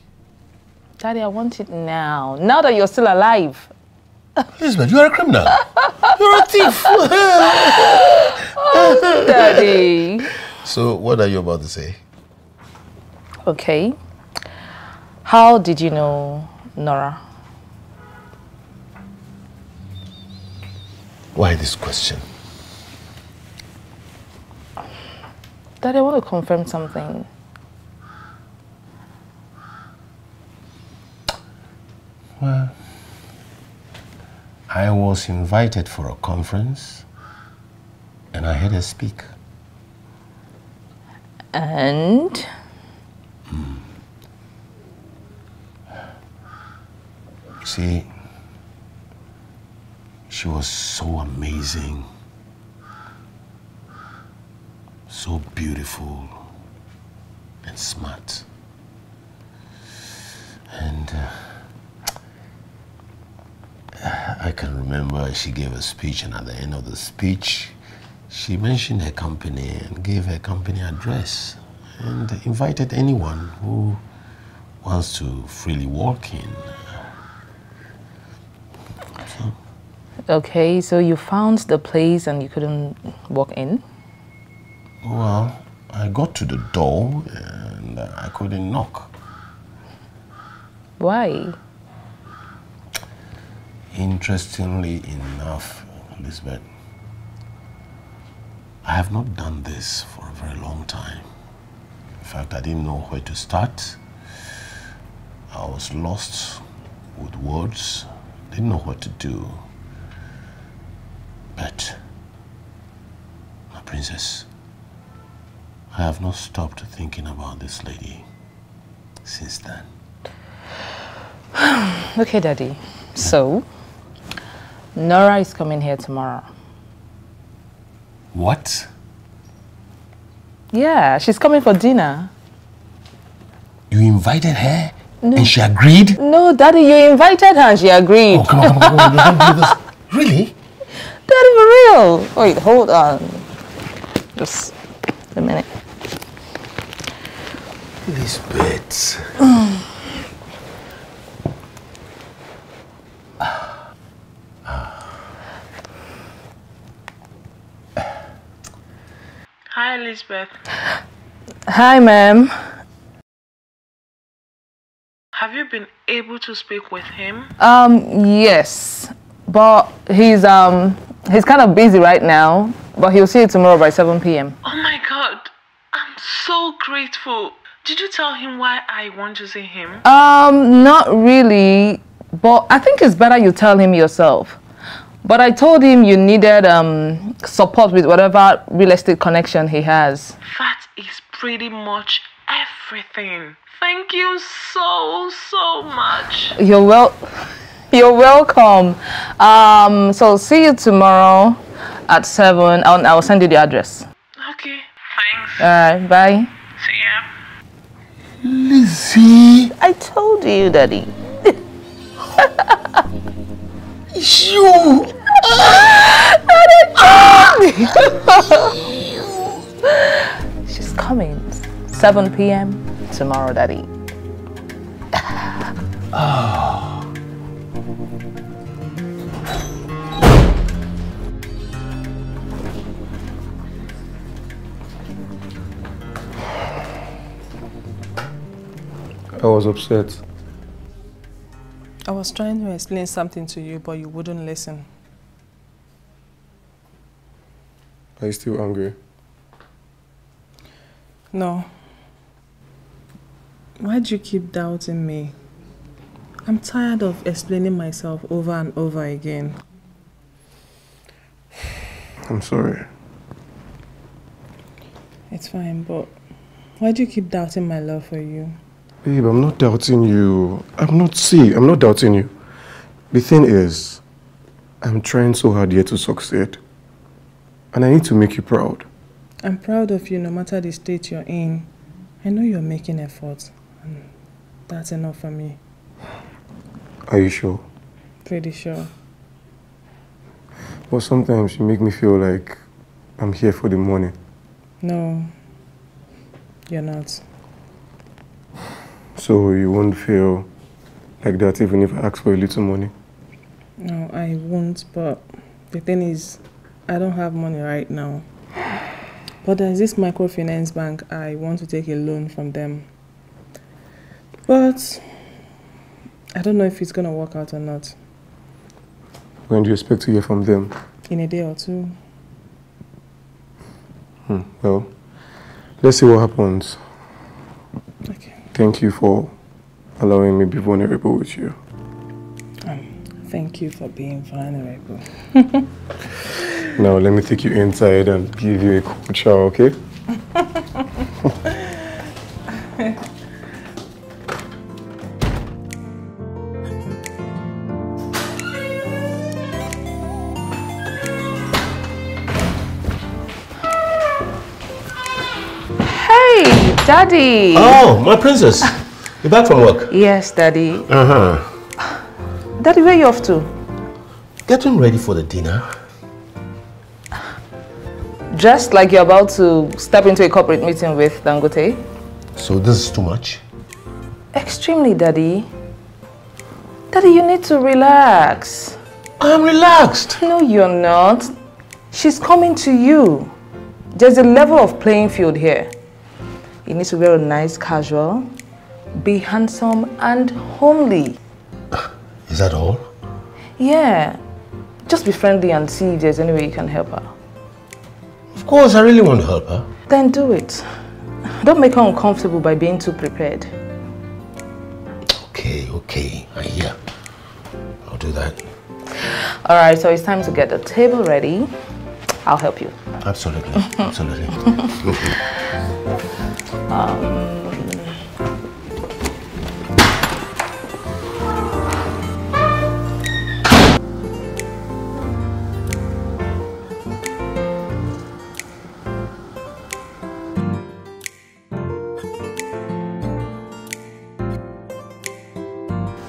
Daddy, I want it now. Now that you're still alive. Elizabeth, you are a criminal. You're a thief. oh, (laughs) Daddy. so, what are you about to say? Okay. How did you know Nora? Why this question? Daddy, I want to confirm something. Well, I was invited for a conference and I heard her speak. And You see, she was so amazing, so beautiful, and smart. And uh, I can remember she gave a speech, and at the end of the speech, she mentioned her company and gave her company address and invited anyone who wants to freely walk in. okay, so you found the place and you couldn't walk in? Well, I got to the door and I couldn't knock. Why? Interestingly enough, Elizabeth, I have not done this for a very long time. In fact, I didn't know where to start. I was lost with words, didn't know what to do. But, my princess, I have not stopped thinking about this lady since then. (sighs) Okay, Daddy. So, Nora is coming here tomorrow. What? Yeah, she's coming for dinner. You invited her And she agreed? No, Daddy, you invited her and she agreed. Oh, come on, come on, come on. You can't believe this. (laughs) Really? Daddy, for real. Wait, hold on. Just a minute. Lisbeth. (sighs) Hi, Elizabeth. Hi, ma'am. Have you been able to speak with him? Um, yes, but he's um he's kind of busy right now. But he'll see you tomorrow by 7 p.m. Oh my god, I'm so grateful. Did you tell him why I want to see him? Um, not really, but I think it's better you tell him yourself. But I told him you needed um support with whatever real estate connection he has. That is pretty much everything. Thank you so, so much. You're well. You're welcome. Um, so see you tomorrow at seven. I'll, I'll send you the address. Okay, thanks. All right. Bye. See ya. Lizzie. I told you, Daddy. (laughs) You. She's coming. 7 p.m. tomorrow, Daddy. I was upset. I was trying to explain something to you, but you wouldn't listen. Are you still angry? No. Why do you keep doubting me? I'm tired of explaining myself over and over again. (sighs) I'm sorry. It's fine, but why do you keep doubting my love for you? Babe, I'm not doubting you. I'm not, see, I'm not doubting you. The thing is, I'm trying so hard here to succeed. And I need to make you proud. I'm proud of you no matter the state you're in. I know you're making efforts, and that's enough for me. Are you sure? Pretty sure. But sometimes you make me feel like I'm here for the money. No, you're not. So you won't feel like that even if I ask for a little money. No, I won't, but the thing is, I don't have money right now. But there's this microfinance bank, I want to take a loan from them. But I don't know if it's gonna work out or not. When do you expect to hear from them? In a day or two. Hmm, well, let's see what happens. Okay. Thank you for allowing me to be vulnerable with you. Um, thank you for being vulnerable. (laughs) (laughs) Now let me take you inside and give you a cold shower, okay? (laughs) Daddy. Oh, my princess. You're back from work? Yes, Daddy. Uh-huh. Daddy, where you off to? Getting ready for the dinner. Dressed like you're about to step into a corporate meeting with Dangote? So this is too much? Extremely, Daddy. Daddy, you need to relax. I'm relaxed. No, you're not. She's coming to you. There's a level of playing field here. You need to wear a nice casual, be handsome and homely. Is that all? Yeah. Just be friendly and see if there's any way you can help her. Of course, I really want to help her. Then do it. Don't make her uncomfortable by being too prepared. Okay, okay, I hear. I'll do that. All right, so it's time to get the table ready. I'll help you. Absolutely, (laughs) absolutely. (laughs) Um,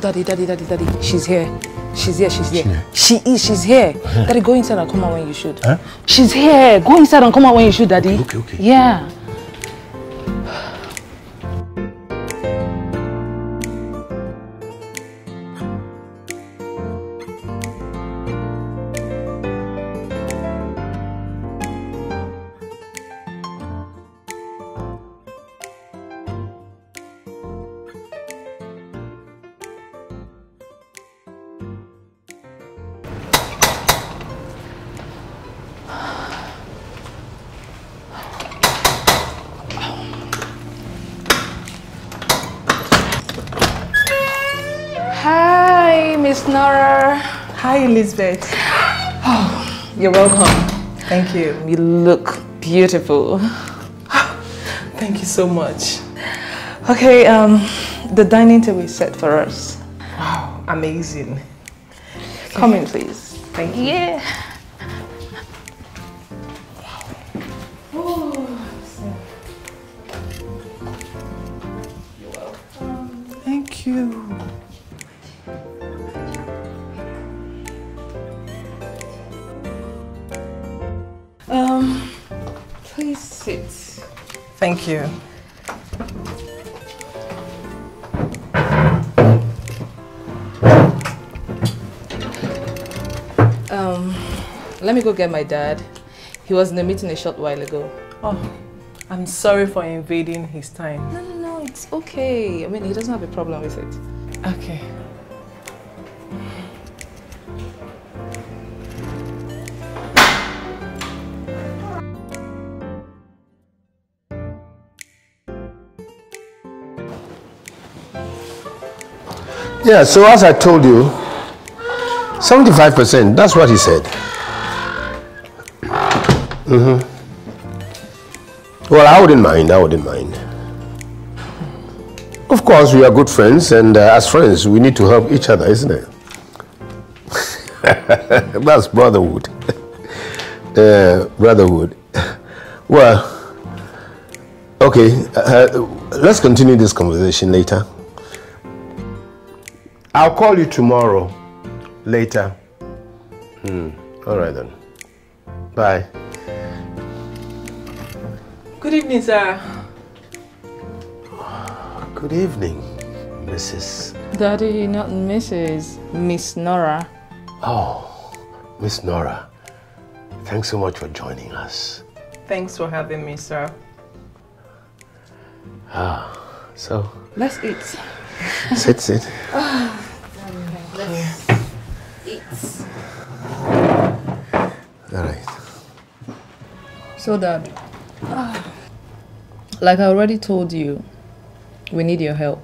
Daddy, daddy, daddy, daddy. She's here. She's here, she's here. She is, she's here. (laughs) Daddy, go inside and come out when you should. Huh? She's here. Go inside and come out when you should, daddy. Okay, okay. Yeah. Miss Nora. Hi, Elizabeth. Oh, You're welcome. Thank you. You look beautiful. Thank you so much. Okay, um, the dining table is set for us. Wow, amazing. Come in, please. Thank you. Yeah. Thank you. Um, let me go get my dad. He was in a meeting a short while ago. Oh, I'm sorry for invading his time. No, no, no, it's okay. I mean, he doesn't have a problem with it. Okay. Yeah, so as I told you, 75%, that's what he said. Mm-hmm. Well, I wouldn't mind, I wouldn't mind. Of course, we are good friends, and uh, as friends, we need to help each other, isn't it? (laughs) That's brotherhood. (laughs) uh, brotherhood. (laughs) Well, okay, uh, let's continue this conversation later. I'll call you tomorrow, later. Hmm. All right then. Bye. Good evening, sir. Good evening, Mrs. Daddy, not Mrs. Miss Nora. Oh, Miss Nora. Thanks so much for joining us. Thanks for having me, sir. Ah, so Let's eat. Sit, sit. All right. So, Dad, like I already told you, we need your help.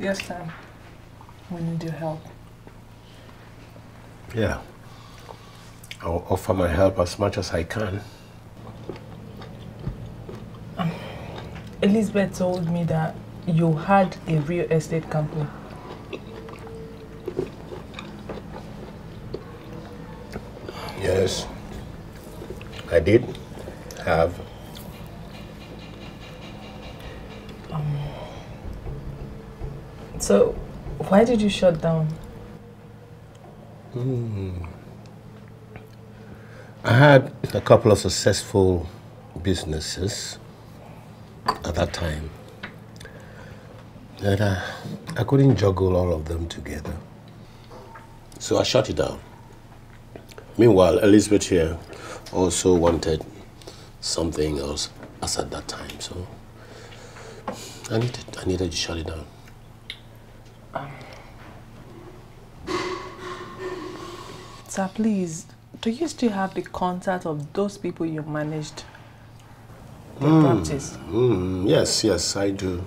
Yes, sir. We need your help. Yeah. I'll offer my help as much as I can. Elizabeth told me that you had a real estate company. Yes. I did have. Um, so, why did you shut down? Hmm. I had a couple of successful businesses at that time. Uh, I couldn't juggle all of them together. So I shut it down. Meanwhile, Elizabeth here also wanted something else as at that time. So I needed, I needed to shut it down. Sir, please, do you still have the contact of those people you managed their practice? Mm, yes, yes, I do.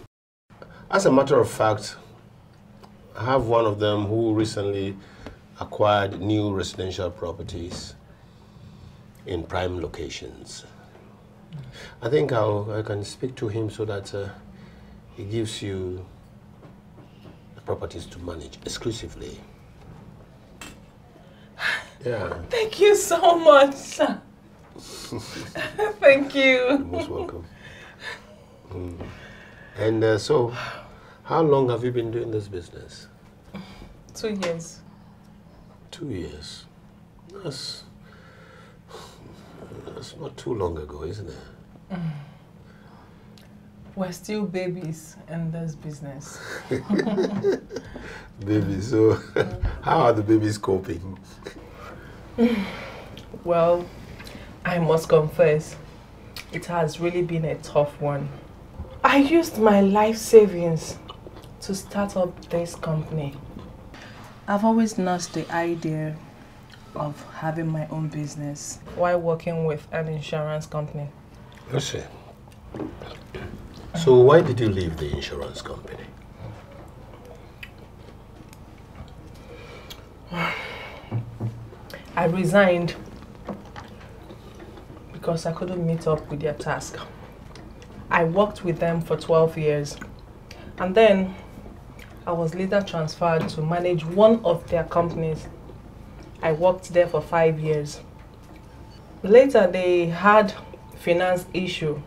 As a matter of fact, I have one of them who recently acquired new residential properties in prime locations. I think I'll, I can speak to him so that uh, he gives you the properties to manage exclusively. Yeah, Thank you so much, sir. (laughs) Thank you. You're most welcome. Mm. And uh, so, How long have you been doing this business? Two years. Two years. That's that's not too long ago, isn't it? We're still babies in this business. (laughs) Baby, so (laughs) how are the babies coping? Well, I must confess, it has really been a tough one. I used my life savings to start up this company. I've always nursed the idea of having my own business while working with an insurance company. I see. So why did you leave the insurance company? (sighs) I resigned because I couldn't meet up with their task. I worked with them for 12 years and then I was later transferred to manage one of their companies. I worked there for five years. Later they had finance issue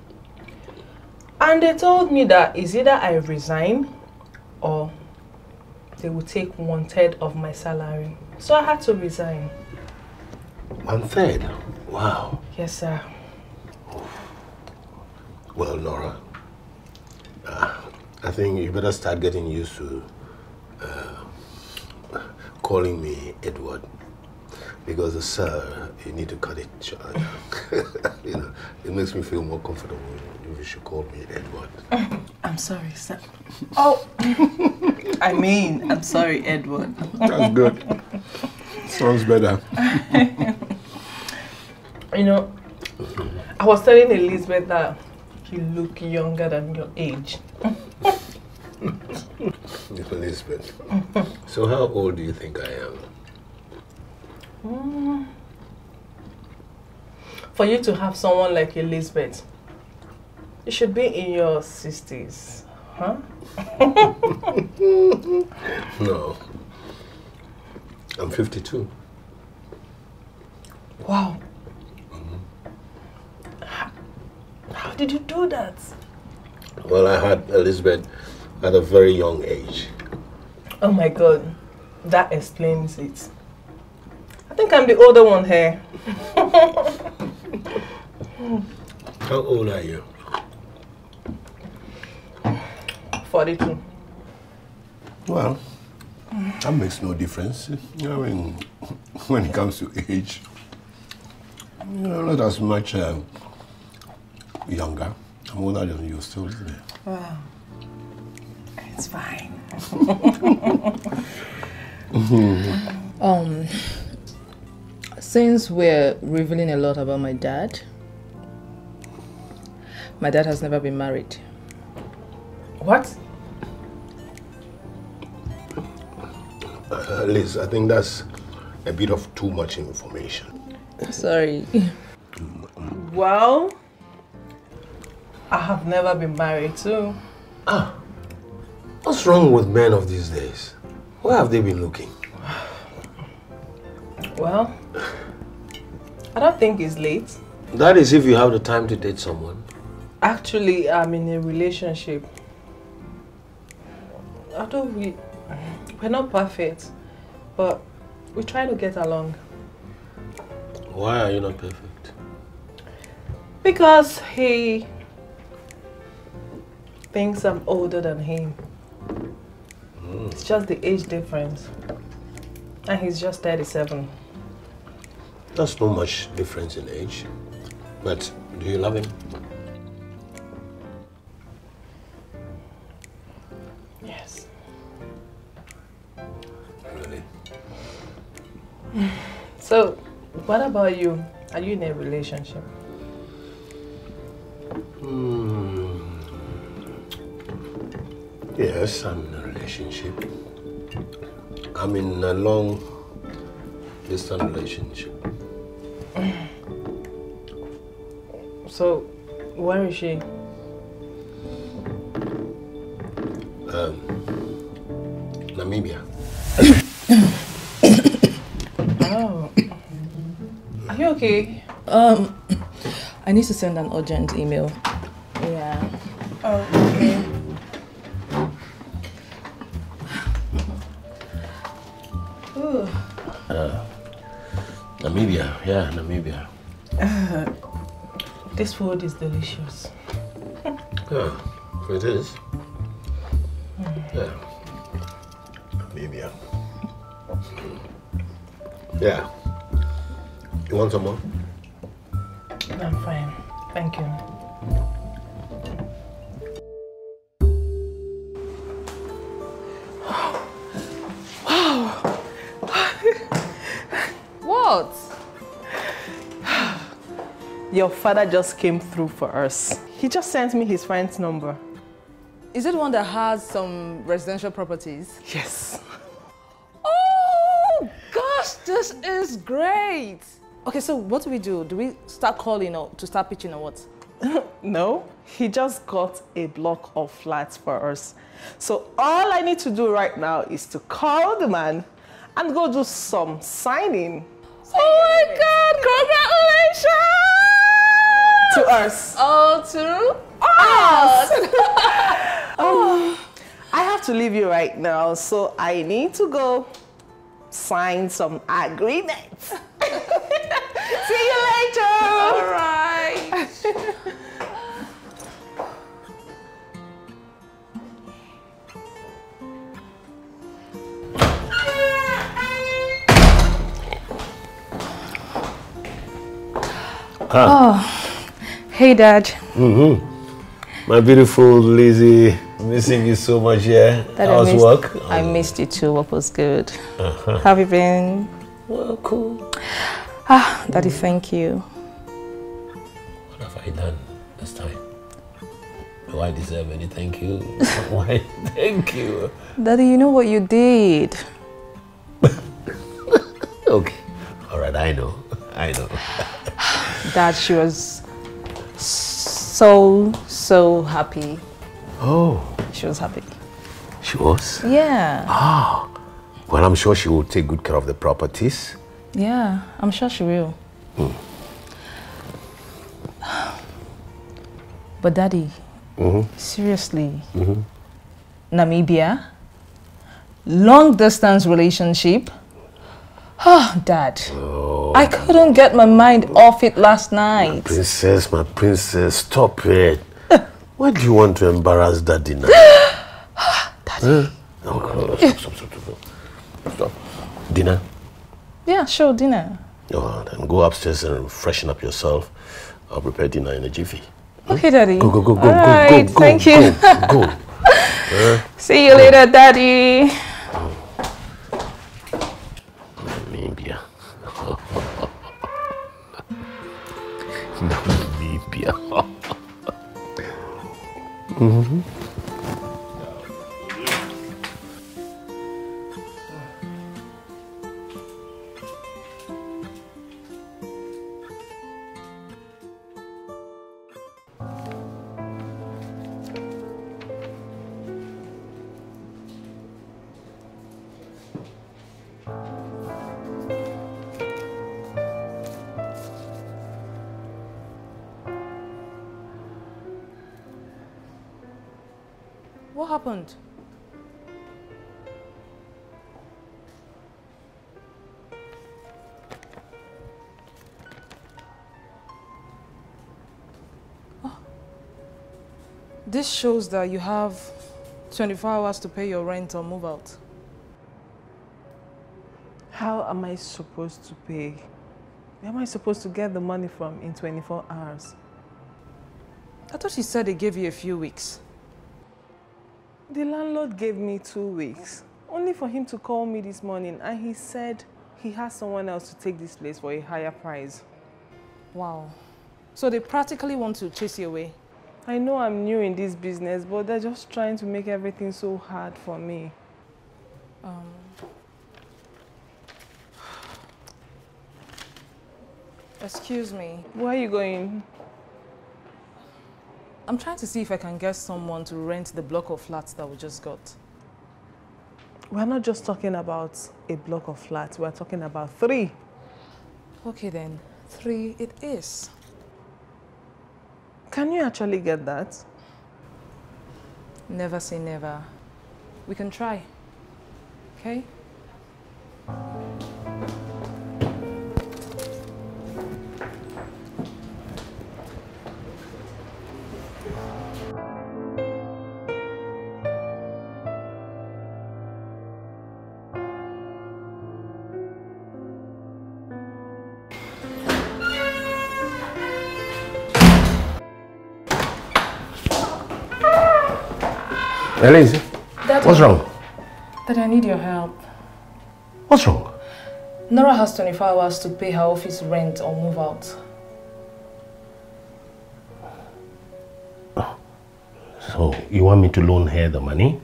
and they told me that it's either I resign or they will take one third of my salary. So I had to resign. One third. Wow. Yes, sir. Well, Nora, uh, I think you better start getting used to uh, calling me Edward. Because the sir, you need to cut it short. (laughs) you know, it makes me feel more comfortable if you should call me Edward. (laughs) I'm sorry, sir. Oh, (laughs) I mean, I'm sorry, Edward. That's good. Sounds better. You know, I was telling Elizabeth that you look younger than your age. (laughs) Elizabeth. So how old do you think I am? Mm. For you to have someone like Elizabeth, you should be in your 60s, huh? (laughs) No. I'm 52. Wow. How, how did you do that? Well, I had Elizabeth at a very young age. Oh my god, that explains it. I think I'm the older one here. (laughs) How old are you? 42. Well, that makes no difference. I mean, (laughs) when it comes to age, you're not as much um, younger. I'm older than you still, isn't? Wow. It's fine. (laughs) Um, since we're revealing a lot about my dad, my dad has never been married. What? Uh, Liz, I think that's a bit of too much information. Sorry. Well, I have never been married too. Ah, what's wrong with men of these days? Where have they been looking? Well, I don't think it's late. That is if you have the time to date someone. Actually, I'm in a relationship. I don't we, we're not perfect, but we try to get along. Why are you not perfect? Because he thinks I'm older than him. Mm. It's just the age difference. And he's just 37. That's not much difference in age. But do you love him? Yes. Really? (sighs) So, what about you? Are you in a relationship? Yes, I'm in a relationship. I'm in a long distance relationship. (sighs) So, where is she? Um, Namibia. (coughs) Oh. Are you okay? Um, (coughs) I need to send an urgent email. Yeah, Namibia. (laughs) This food is delicious. Yeah, it is. Hmm. Yeah. Namibia. Yeah. You want some more? Father just came through for us. He just sent me his friend's number. Is it one that has some residential properties? Yes. Oh, gosh, this is great. Okay, so what do we do? Do we start calling or to start pitching or what? (laughs) No, he just got a block of flats for us. So all I need to do right now is to call the man and go do some signing Oh my God, congratulations! To us. Oh, to us! (laughs) Um, I have to leave you right now, so I need to go sign some agreements. (laughs) See you later. All right. Hey, Dad. Mhm. My beautiful Lizzie, missing you so much, yeah? Dad, I missed- work? I missed you too. Work was good. Uh -huh. Have you been? Well, cool. Ah, Daddy, thank you. What have I done this time? Do I deserve any thank you? (laughs) Why? Thank you. Daddy, you know what you did. (laughs) Okay. All right, I know. I know. Dad, she was so, so happy. Oh, She was happy. she was? Yeah. Ah. Well, I'm sure she will take good care of the properties. Yeah, I'm sure she will. Hmm. But daddy, mm-hmm. seriously, mm-hmm. Namibia, long distance relationship. Ah, oh, dad, I couldn't get my mind off it last night. Princess, my princess, stop it. (laughs) Why do you want to embarrass daddy now? (gasps) daddy. No, no, no, stop, stop, stop, stop. Stop. Dinner? Yeah, sure, dinner. Oh, then go upstairs and freshen up yourself. I'll prepare dinner in a jiffy. Hmm? Okay, daddy. Go, go, go, go, All go, right, go, go, thank you. Go, go. (laughs) See you later, daddy. Namibia. What happened? Oh. Ah. This shows that you have 24 hours to pay your rent or move out. How am I supposed to pay? Where am I supposed to get the money from in 24 hours? I thought you said they gave you a few weeks. The landlord gave me two weeks, only for him to call me this morning and he said he has someone else to take this place for a higher price. Wow. So they practically want to chase you away. I know I'm new in this business, but they're just trying to make everything so hard for me. Um, (sighs) excuse me. Where are you going? I'm trying to see if I can get someone to rent the block of flats that we just got. We're not just talking about a block of flats, we're talking about three. Okay then, three it is. Can you actually get that? Never say never. We can try. Okay? Elise, Daddy, what's wrong? Daddy, I need your help. What's wrong? Nora has 24 hours to pay her office rent or move out. So, you want me to loan her the money?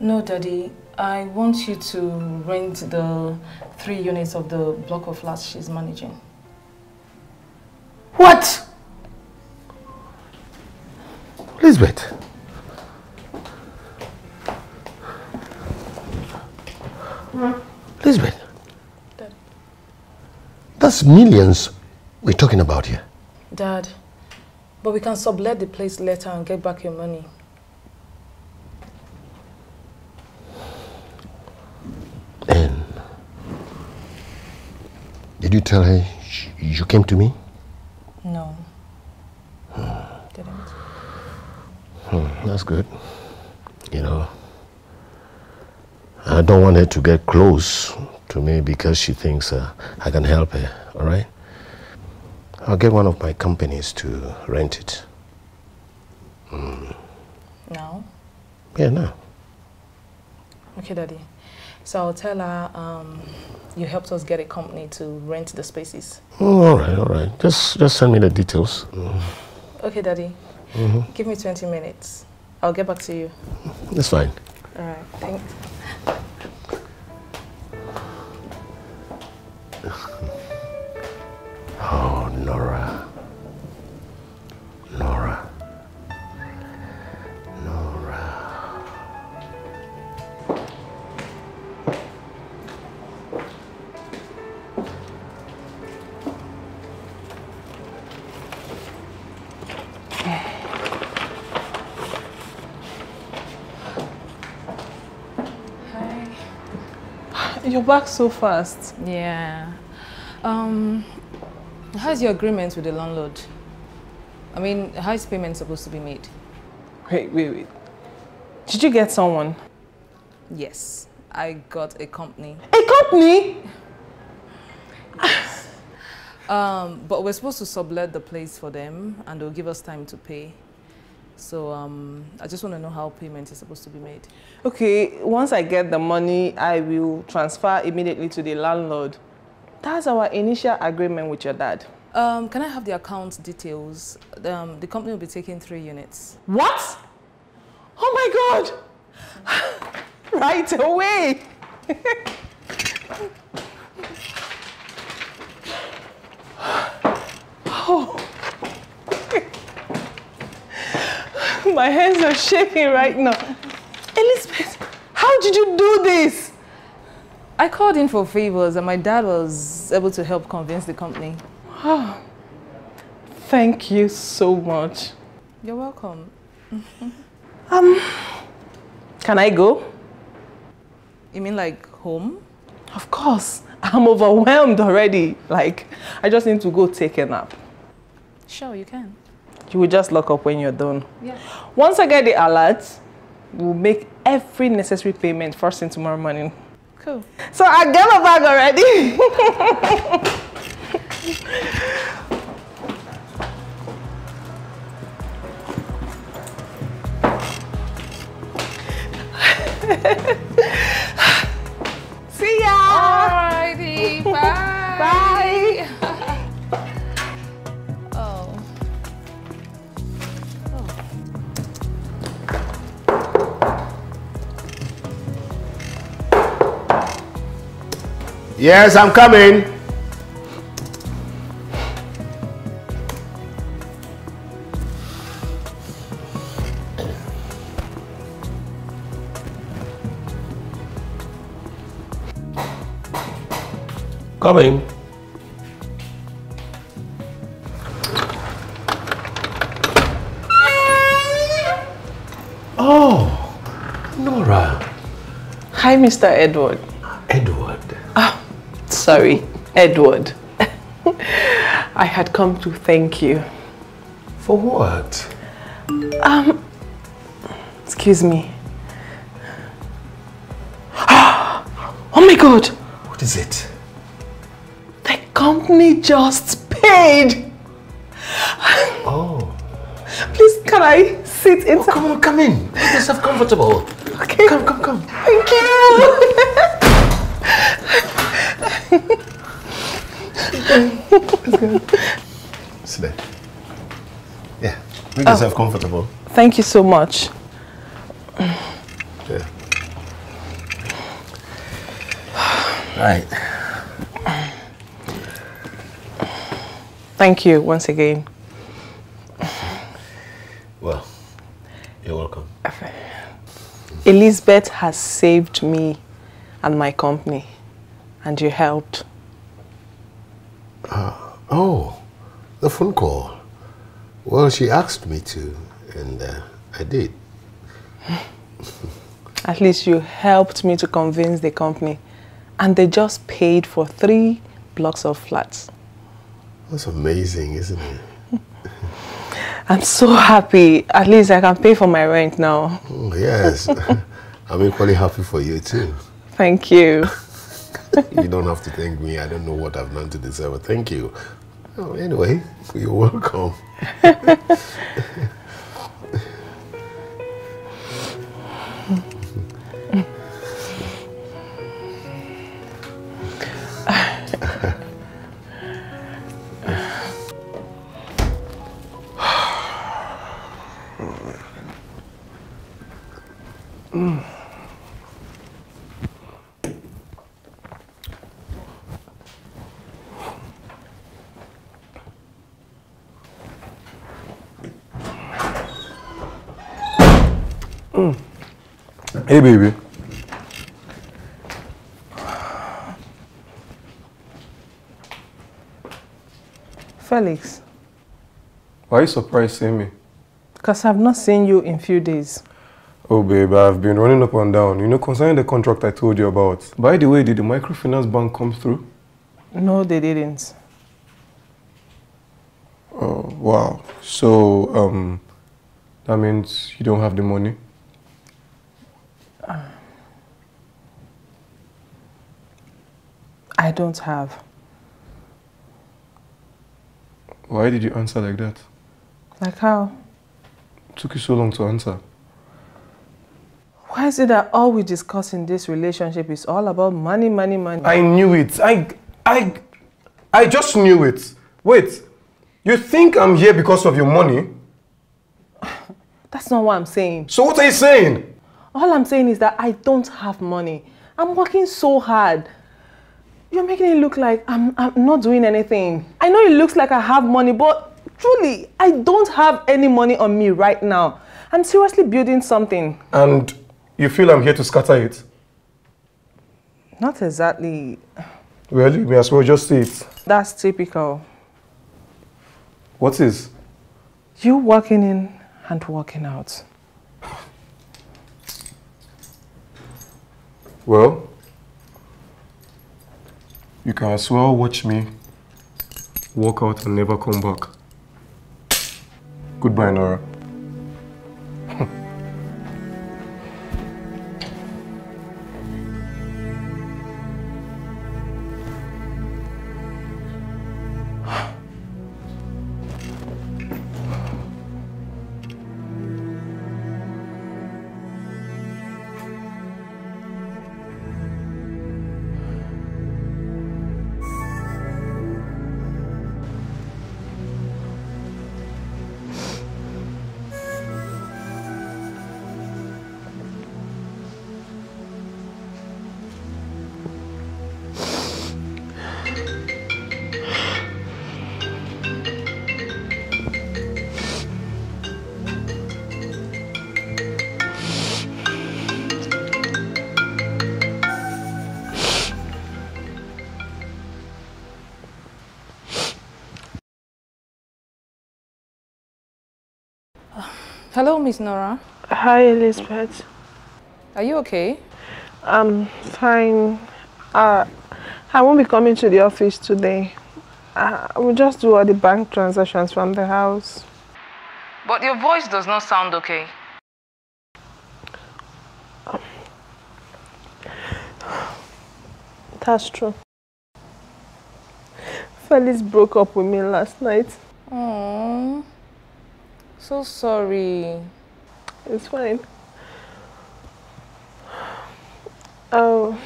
No, Daddy. I want you to rent the three units of the block of flats she's managing. What? Elizabeth. Elizabeth. That's millions we're talking about here. Dad, but we can sublet the place later and get back your money. And did you tell her you came to me? No. Didn't. Hmm, that's good. You know, I don't want her to get close to me because she thinks uh, I can help her, all right? I'll get one of my companies to rent it. Mm, No? yeah, now. Okay, Daddy. So I'll tell her um, you helped us get a company to rent the spaces. Oh, all right, all right. Just, just send me the details. Mm, Okay, Daddy. mhm. Give me 20 minutes. I'll get back to you. That's fine. All right. Thanks. Oh, Nora. You're back so fast. Yeah. Um, how's your agreement with the landlord? I mean, how is payment supposed to be made? Wait, wait, wait. Did you get someone? Yes, I got a company. A company? Um, but we're supposed to sublet the place for them and they'll give us time to pay. So um, I just want to know how payment is supposed to be made. Okay, once I get the money, I will transfer immediately to the landlord. That's our initial agreement with your dad. Um, can I have the account details? Um, the company will be taking three units. What? Oh my God! (laughs) right away! (laughs) oh. (laughs) my hands are shaking right now. Elizabeth, how did you do this? I called in for favors and my dad was able to help convince the company. Oh, thank you so much. You're welcome. (laughs) Um, can I go? You mean like home? Of course. I'm overwhelmed already. Like, I just need to go take a nap. Sure, you can. You will just lock up when you're done. Yeah. Once I get the alert, we'll make every necessary payment first thing tomorrow morning. Cool. So I get my bag already. (laughs) See ya. Alrighty, bye. Bye. (laughs) Yes, I'm coming. Coming. Oh, Nora. Hi, Mr. Edward. Edward. Sorry, Edward. (laughs) I had come to thank you. For what? Um, excuse me. (gasps) Oh my God! What is it? The company just paid! Oh. Please, can I sit inside? Oh, come on, come in. Make yourself comfortable. Okay. Come, come, come. Thank you. (laughs) Sit there. Yeah. Make yourself oh. comfortable. Thank you so much. Yeah. Right. Thank you once again. Well, you're welcome. Elizabeth has saved me and my company, and you helped. Oh, the phone call. Well, she asked me to, and uh, I did. (laughs) At least you helped me to convince the company, and they just paid for three blocks of flats. That's amazing, isn't it? (laughs) I'm so happy. At least I can pay for my rent now. Oh, yes. (laughs) I'm equally happy for you too. Thank you. You don't have to thank me. I don't know what I've done to deserve it. Thank you. Oh, anyway, you're welcome. (laughs) Hey, baby. Felix, Why are you surprised seeing me? because I've not seen you in few days. Oh, babe, I've been running up and down. You know, concerning the contract I told you about. By the way, did the microfinance bank come through? No, they didn't. Oh, wow. So, um, that means you don't have the money? I don't have. Why did you answer like that? Like how? took you so long to answer? Why is it that all we discuss in this relationship is all about money, money, money? I knew it. I, I, I just knew it. Wait, you think I'm here because of your money? (sighs) That's not what I'm saying. So what are you saying? All I'm saying is that I don't have money. I'm working so hard. You're making it look like I'm, I'm not doing anything. I know it looks like I have money, but truly, I don't have any money on me right now. I'm seriously building something. And you feel I'm here to scatter it? Not exactly. Well, you may as well just say it. That's typical. What is? You working in and working out. Well, you can as well watch me walk out and never come back. Goodbye, Nora. Hello, Miss Nora. Hi, Elizabeth. Are you okay? I'm fine. Uh, I won't be coming to the office today. Uh, I will just do all the bank transactions from the house. But your voice does not sound okay. That's true. Felix broke up with me last night. Oh, so sorry. It's fine. I'll,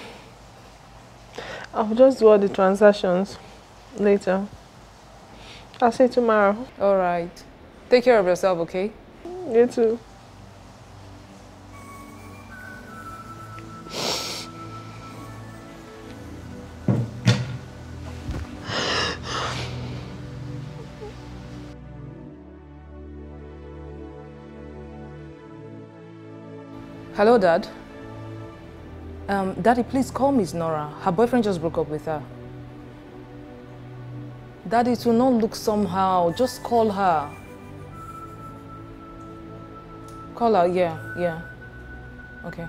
I'll just do all the transactions later. I'll see you tomorrow. All right. Take care of yourself, okay? You too. Hello, Dad. Um, Daddy, please call Miss Nora. Her boyfriend just broke up with her. Daddy, it will not look somehow. Just call her. Call her, yeah, yeah. Okay.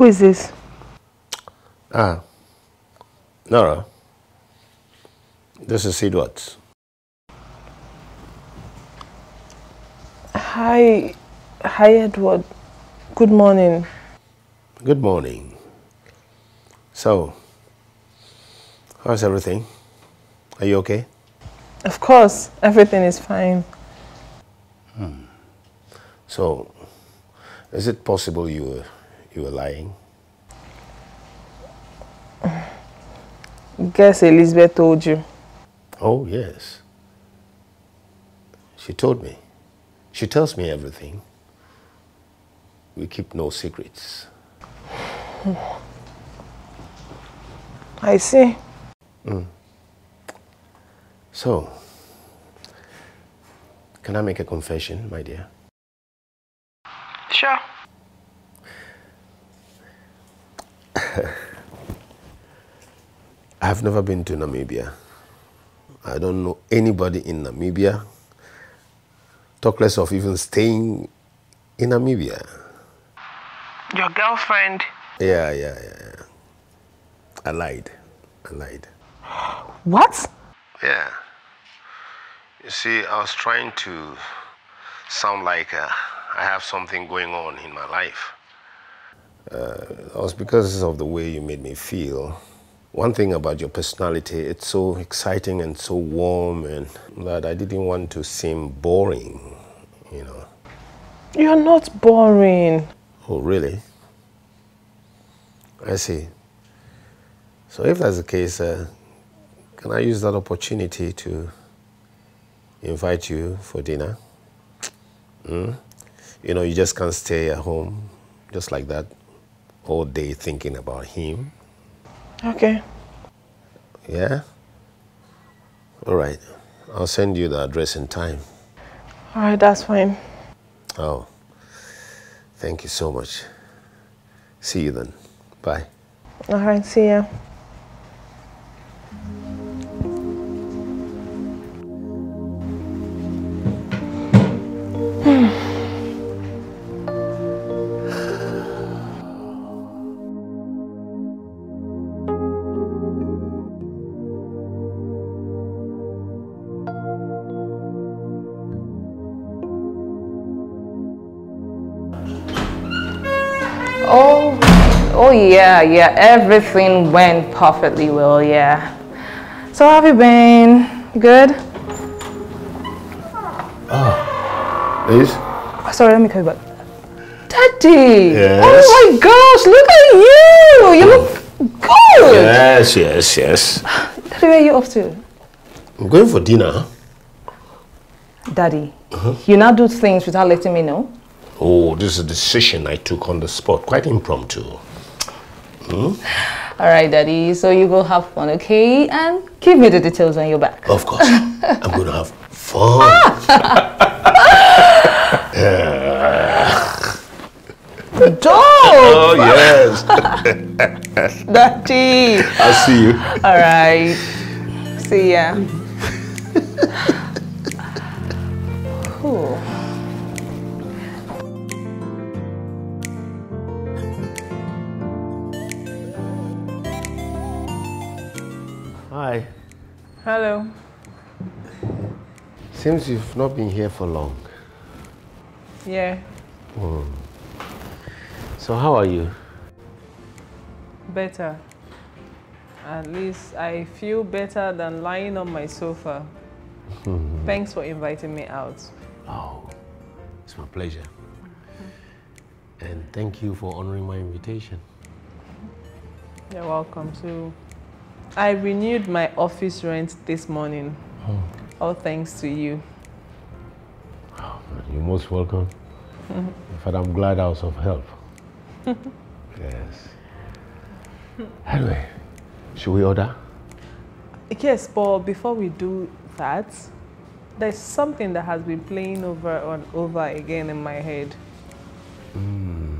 Who is this? Ah, Nora. This is Edward. Hi, hi Edward. Good morning. Good morning. So, how's everything? Are you okay? Of course, everything is fine. Hmm. So, is it possible you you were lying? Guess Elizabeth told you. Oh, yes. She told me. She tells me everything. We keep no secrets. I see. Hmm. So, can I make a confession, my dear? Sure. (laughs) I've never been to Namibia. I don't know anybody in Namibia. Talk less of even staying in Namibia. Your girlfriend. Yeah, yeah, yeah, yeah. I lied. I lied. What? Yeah. You see, I was trying to sound like uh, I have something going on in my life. Uh, that was because of the way you made me feel. One thing about your personality, it's so exciting and so warm, and that I didn't want to seem boring, you know. You're not boring. Oh, really? I see. So, if that's the case, uh, can I use that opportunity to invite you for dinner? Mm? You know, you just can't stay at home just like that all day thinking about him. Okay. Yeah? All right. I'll send you the address in time. All right, that's fine. Oh, thank you so much. See you then. Bye. All right, see ya. Yeah, yeah. Everything went perfectly well, yeah. So how have you been? Good? Ah, Liz? Oh, sorry, let me call you back. Daddy! Yes. Oh my gosh, look at you! You look good! Yes, yes, yes. Daddy, where are you off to? I'm going for dinner. Daddy, uh-huh. you now do things without letting me know? Oh, this is a decision I took on the spot, quite impromptu. Hmm? Alright, Daddy, so you go have fun, okay? And give me the details on your back. Of course. (laughs) I'm going to have fun. (laughs) Dope! oh, yes. (laughs) Daddy! I'll see you. Alright. See ya. Ooh. Hello. Seems you've not been here for long. Yeah, hmm. So how are you? better. At least I feel better than lying on my sofa. Hmm. Thanks for inviting me out. Oh, it's my pleasure. And thank you for honoring my invitation. You're welcome. So, I renewed my office rent this morning. Hmm. All thanks to you. Ah, you're most welcome. (laughs) In fact, I'm glad I was of help. (laughs) yes. Anyway, should we order? Yes, but before we do that, there's something that has been playing over and over again in my head. Hmm.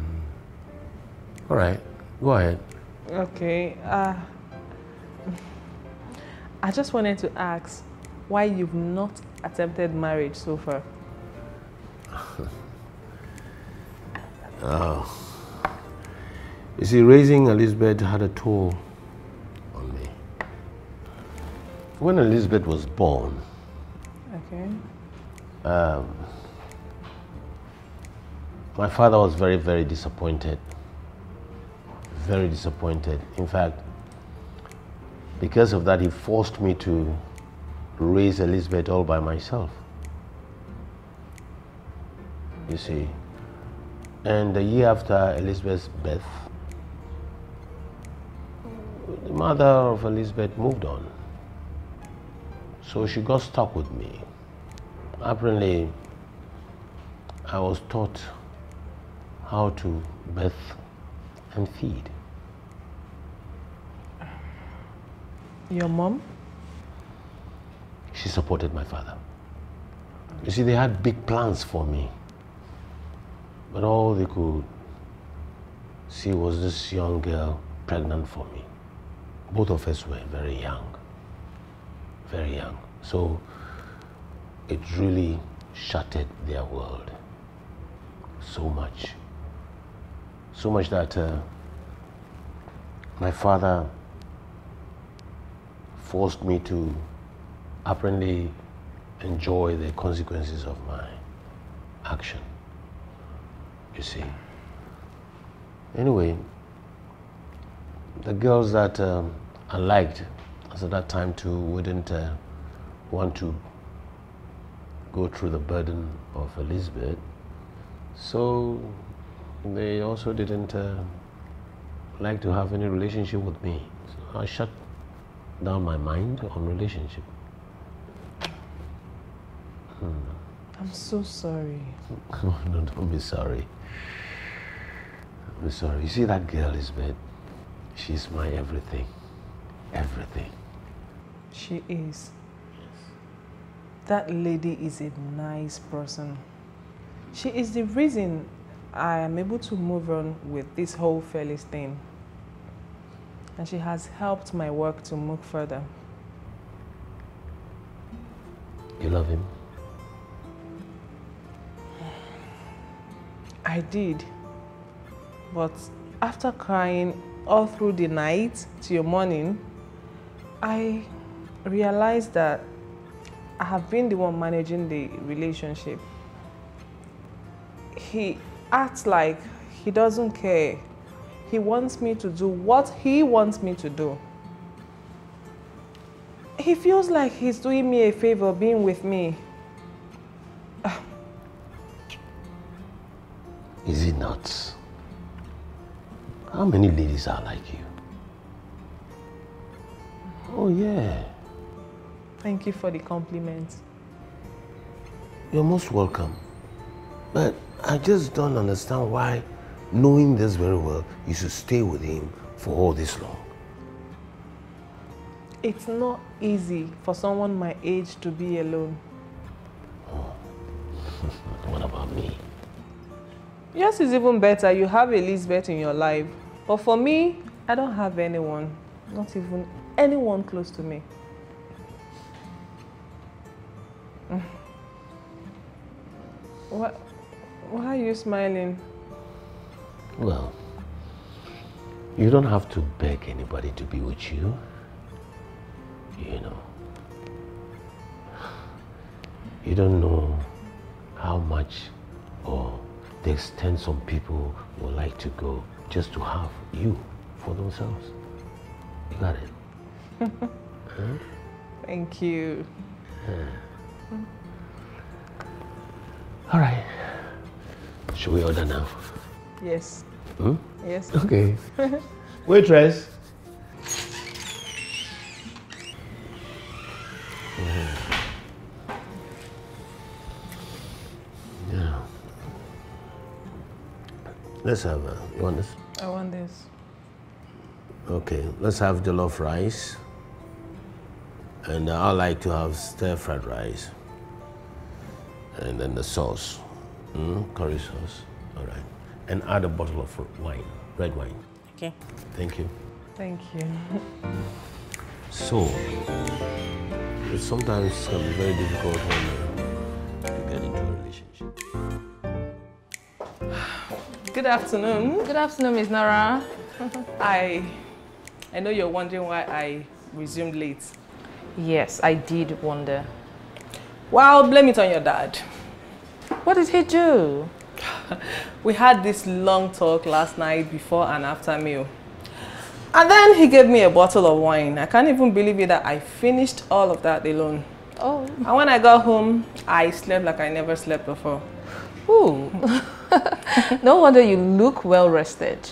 All right, go ahead. Okay. Uh, I just wanted to ask why you've not attempted marriage so far. (laughs) oh. You see, raising Elizabeth had a toll on me. When Elizabeth was born, Okay. um, my father was very, very disappointed. Very disappointed. In fact, because of that, he forced me to raise Elizabeth all by myself. You see. And the year after Elizabeth's birth, the mother of Elizabeth moved on. So she got stuck with me. Apparently, I was taught how to birth and feed. Your mom? She supported my father. You see, they had big plans for me. But all they could see was this young girl pregnant for me. Both of us were very young. Very young. So it really shattered their world so much. So much that uh, my father forced me to apparently enjoy the consequences of my action. You see. Anyway, the girls that um, I liked at that time too wouldn't uh, want to go through the burden of Elizabeth. So they also didn't uh, like to have any relationship with me. So I shut down my mind on relationship. I'm so sorry. (laughs) no, don't be sorry. Don't be sorry. You see that girl, Lisbeth? She's my everything. Everything. She is. That lady is a nice person. She is the reason I am able to move on with this whole Felix thing. And she has helped my work to move further. You love him? I did. But after crying all through the night till morning, I realized that I have been the one managing the relationship. He acts like he doesn't care. He wants me to do what he wants me to do. He feels like he's doing me a favor being with me. (sighs) Is it not? How many ladies are like you? Oh, yeah. Thank you for the compliment. You're most welcome. But I just don't understand why, knowing this very well, you should stay with him for all this long. It's not easy for someone my age to be alone. (laughs) What about me? Yours is even better. You have Elizabeth in your life. But for me, I don't have anyone. Not even anyone close to me. Mm. Why, why are you smiling? Well, you don't have to beg anybody to be with you. You know. You don't know how much or the extent some people would like to go just to have you for themselves. You got it? huh? (laughs) Thank you. All right. Should we order now? Yes. Yes. Okay. (laughs) Waitress. Yeah. Let's have a, you want this? I want this. Okay, let's have jollof rice. And uh, I like to have stir fried rice. And then the sauce, mm, curry sauce. All right. And add a bottle of wine, red wine. Okay. Thank you. Thank you. So, it sometimes can be very difficult when you get into a relationship. Good afternoon. Good afternoon, Miss Nara. (laughs) I I know you're wondering why I resumed late. Yes, I did wonder. Well, blame it on your dad. What did he do? (laughs) We had this long talk last night before and after meal. And then he gave me a bottle of wine. I can't even believe it that I finished all of that alone. Oh. And when I got home, I slept like I never slept before. Ooh. (laughs) no wonder you look well rested.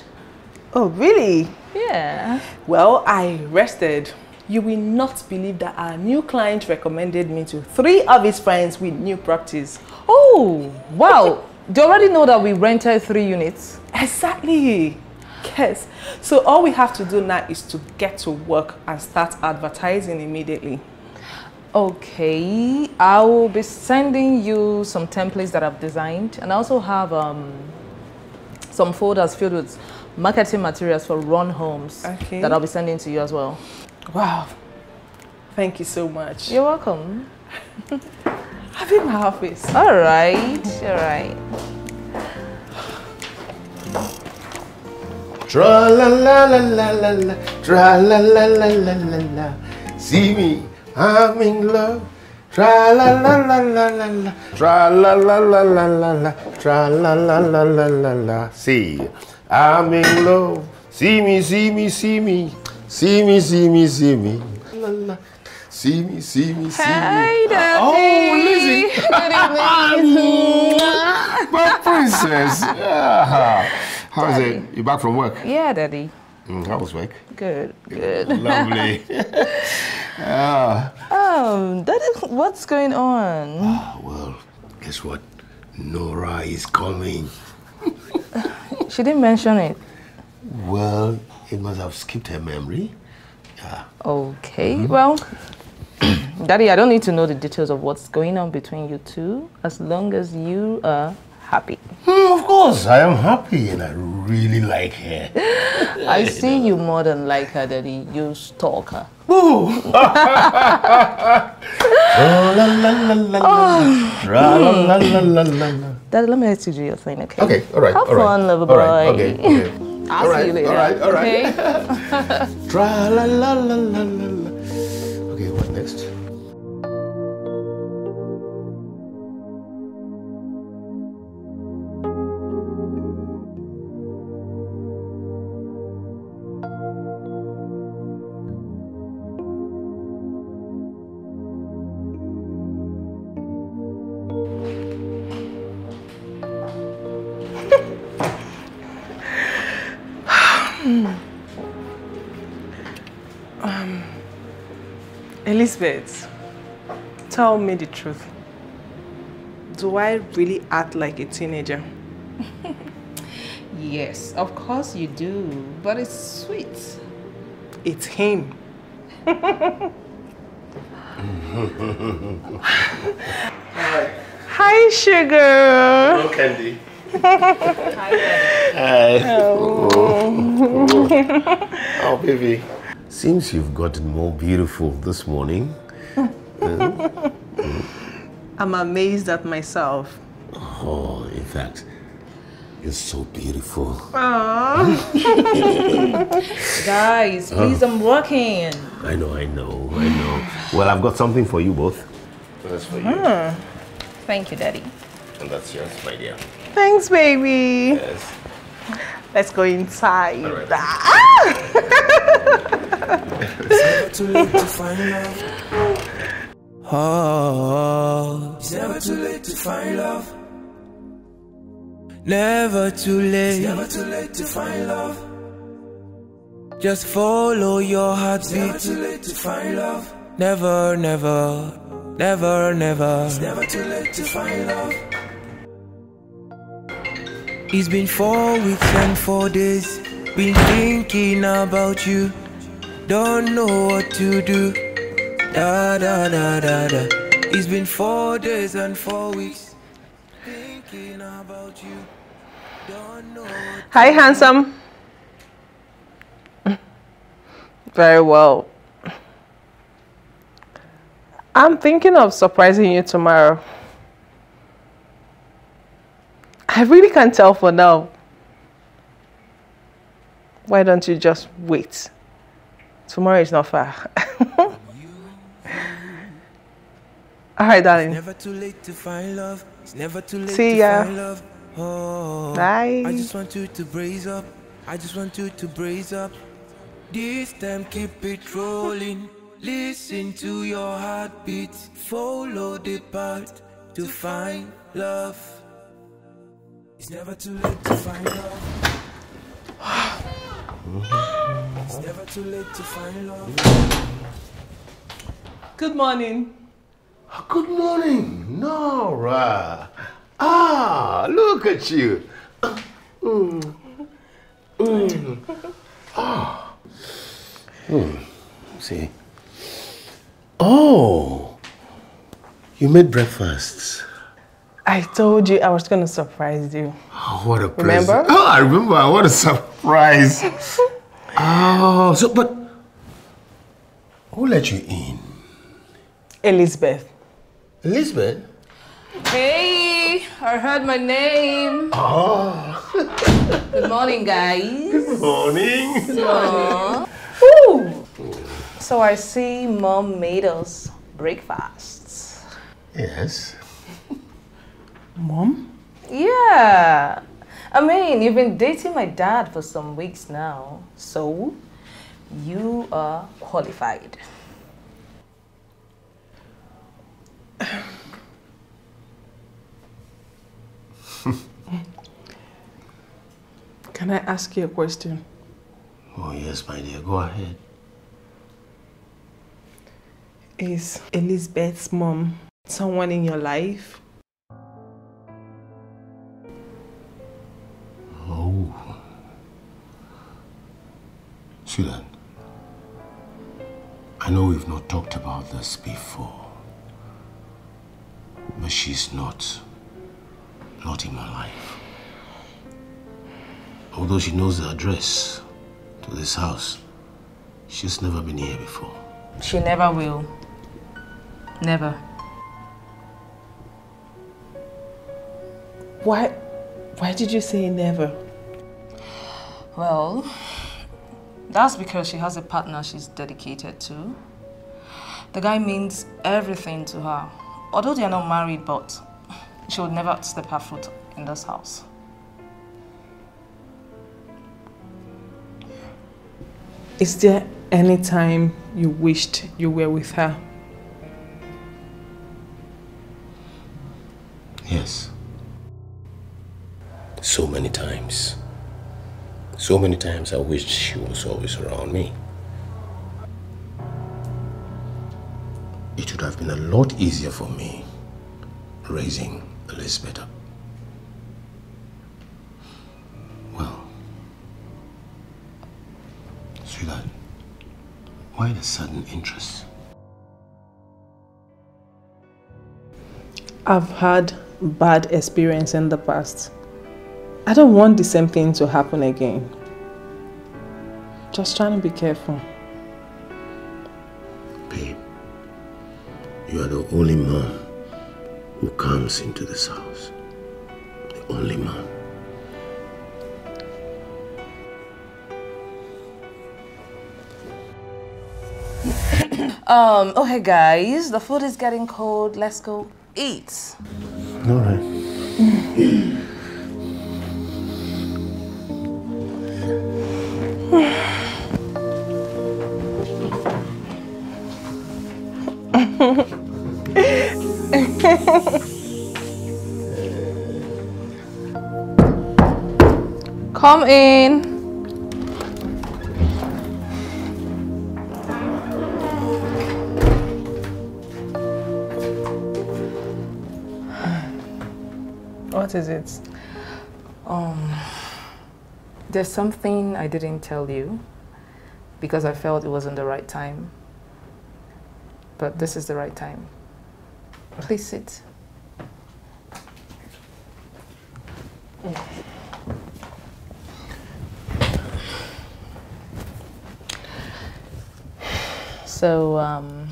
Oh, really? Yeah. Well, I rested. You will not believe that our new client recommended me to three of his friends with new practice. Oh, wow. Do you already know that we rented three units? Exactly. Yes. So all we have to do now is to get to work and start advertising immediately. Okay, I will be sending you some templates that I've designed and I also have um, some folders filled with marketing materials for run homes Okay. that I'll be sending to you as well. Wow. Thank you so much. You're welcome. (laughs) Have in my office. All right, all right. Tra la la la la la la, tra la la la la la la. See me, I'm in love. Tra la la la la la la, tra la la la la la la, tra la la la la la la. See, I'm in love. See me, see me, see me, see me, see me, see me. La la. See me, see me, see Hi, me. Daddy. Oh, Lizzie. (laughs) Good. (laughs) My princess. (laughs) Yeah. How's it? You back from work? Yeah, Daddy. Mm, how was work? Good, good. Lovely. yeah. Um, Daddy, what's going on? Well, guess what? Nora is coming. She didn't mention it. Well, it must have skipped her memory. Yeah. Okay, well, (clears throat) Daddy, I don't need to know the details of what's going on between you two as long as you are happy. Hmm, of course, I am happy and I really like her. (laughs) I see you more than like her, Daddy. You stalk her. La. (laughs) (laughs) Daddy, let me let you do your thing, okay? Okay, all right. Have all right. fun, lover All right, boy. okay, okay. I'll All see right, you later. all right, all right. Okay? Tra la la la la la la. Elizabeth, tell me the truth. Do I really act like a teenager? (laughs) Yes, of course you do, but it's sweet. It's him. (laughs) Hi, sugar. Hello, Candy. (laughs) Hi, Oh, oh. oh baby. Seems you've gotten more beautiful this morning. (laughs) I'm amazed at myself. Oh, in fact, you're so beautiful. (laughs) Guys, oh. please, I'm working. I know, I know, I know. Well, I've got something for you both. That's for you. Hmm. Thank you, Daddy. And that's yours, my dear. Thanks, baby. Yes. Let's go inside. All right. too late to find love. Oh, it's never too late to find love. Never too late. It's never too late to find love. Just follow your heartbeat. It's never too late to find love. Never, never, never, never. It's never too late to find love. It's been four weeks and four days. Been thinking about you. Don't know what to do. Da da da da da. It's been four days and four weeks. Thinking about you. Don't know Hi, handsome. Very well. I'm thinking of surprising you tomorrow. I really can't tell for now. Why don't you just wait? Tomorrow is not far. (laughs) All right, darling. Never too late to find love. It's never too late See to ya. find love. Oh, Bye. I just want you to brace up. I just want you to brace up. This time keep it rolling. Listen to your heartbeat. Follow the path to find love. It's never too late to find love. It's never too late to find love. Good morning. Good morning, Nora. Ah, look at you. Mm. Mm. Ah. Mm. See. Oh, you made breakfasts. I told you I was going to surprise you. Oh, what a Remember? (laughs) Oh, I remember. What a surprise. (laughs) oh, so, but who let you in? Elizabeth. Elizabeth? Hey, I heard my name. Oh, Good morning, guys. good morning. Good Ooh. So I see mom made us breakfasts. Yes. Mom? Yeah. I mean, you've been dating my dad for some weeks now, so you are qualified. (laughs) Can I ask you a question? Oh, yes, my dear. Go ahead. Is Elizabeth's mom someone in your life? Oh. Sweetheart, I know we've not talked about this before, but she's not, not in my life. Although she knows the address to this house, she's never been here before. She never will. Never. Why, why did you say never? Well, that's because she has a partner she's dedicated to. The guy means everything to her. Although they are not married, but she would never step her foot in this house. Is there any time you wished you were with her? Yes. So many times. So many times I wished she was always around me. it would have been a lot easier for me raising Elizabeth up. Well, sweetheart, why the sudden interest? I've had bad experience in the past. I don't want the same thing to happen again. Just trying to be careful. Babe, you are the only man who comes into this house. The only man. Um, okay guys, the food is getting cold. Let's go eat. All right. (clears throat) Come in. What is it? Um, there's something I didn't tell you because I felt it wasn't the right time. But this is the right time. Please sit. So, um,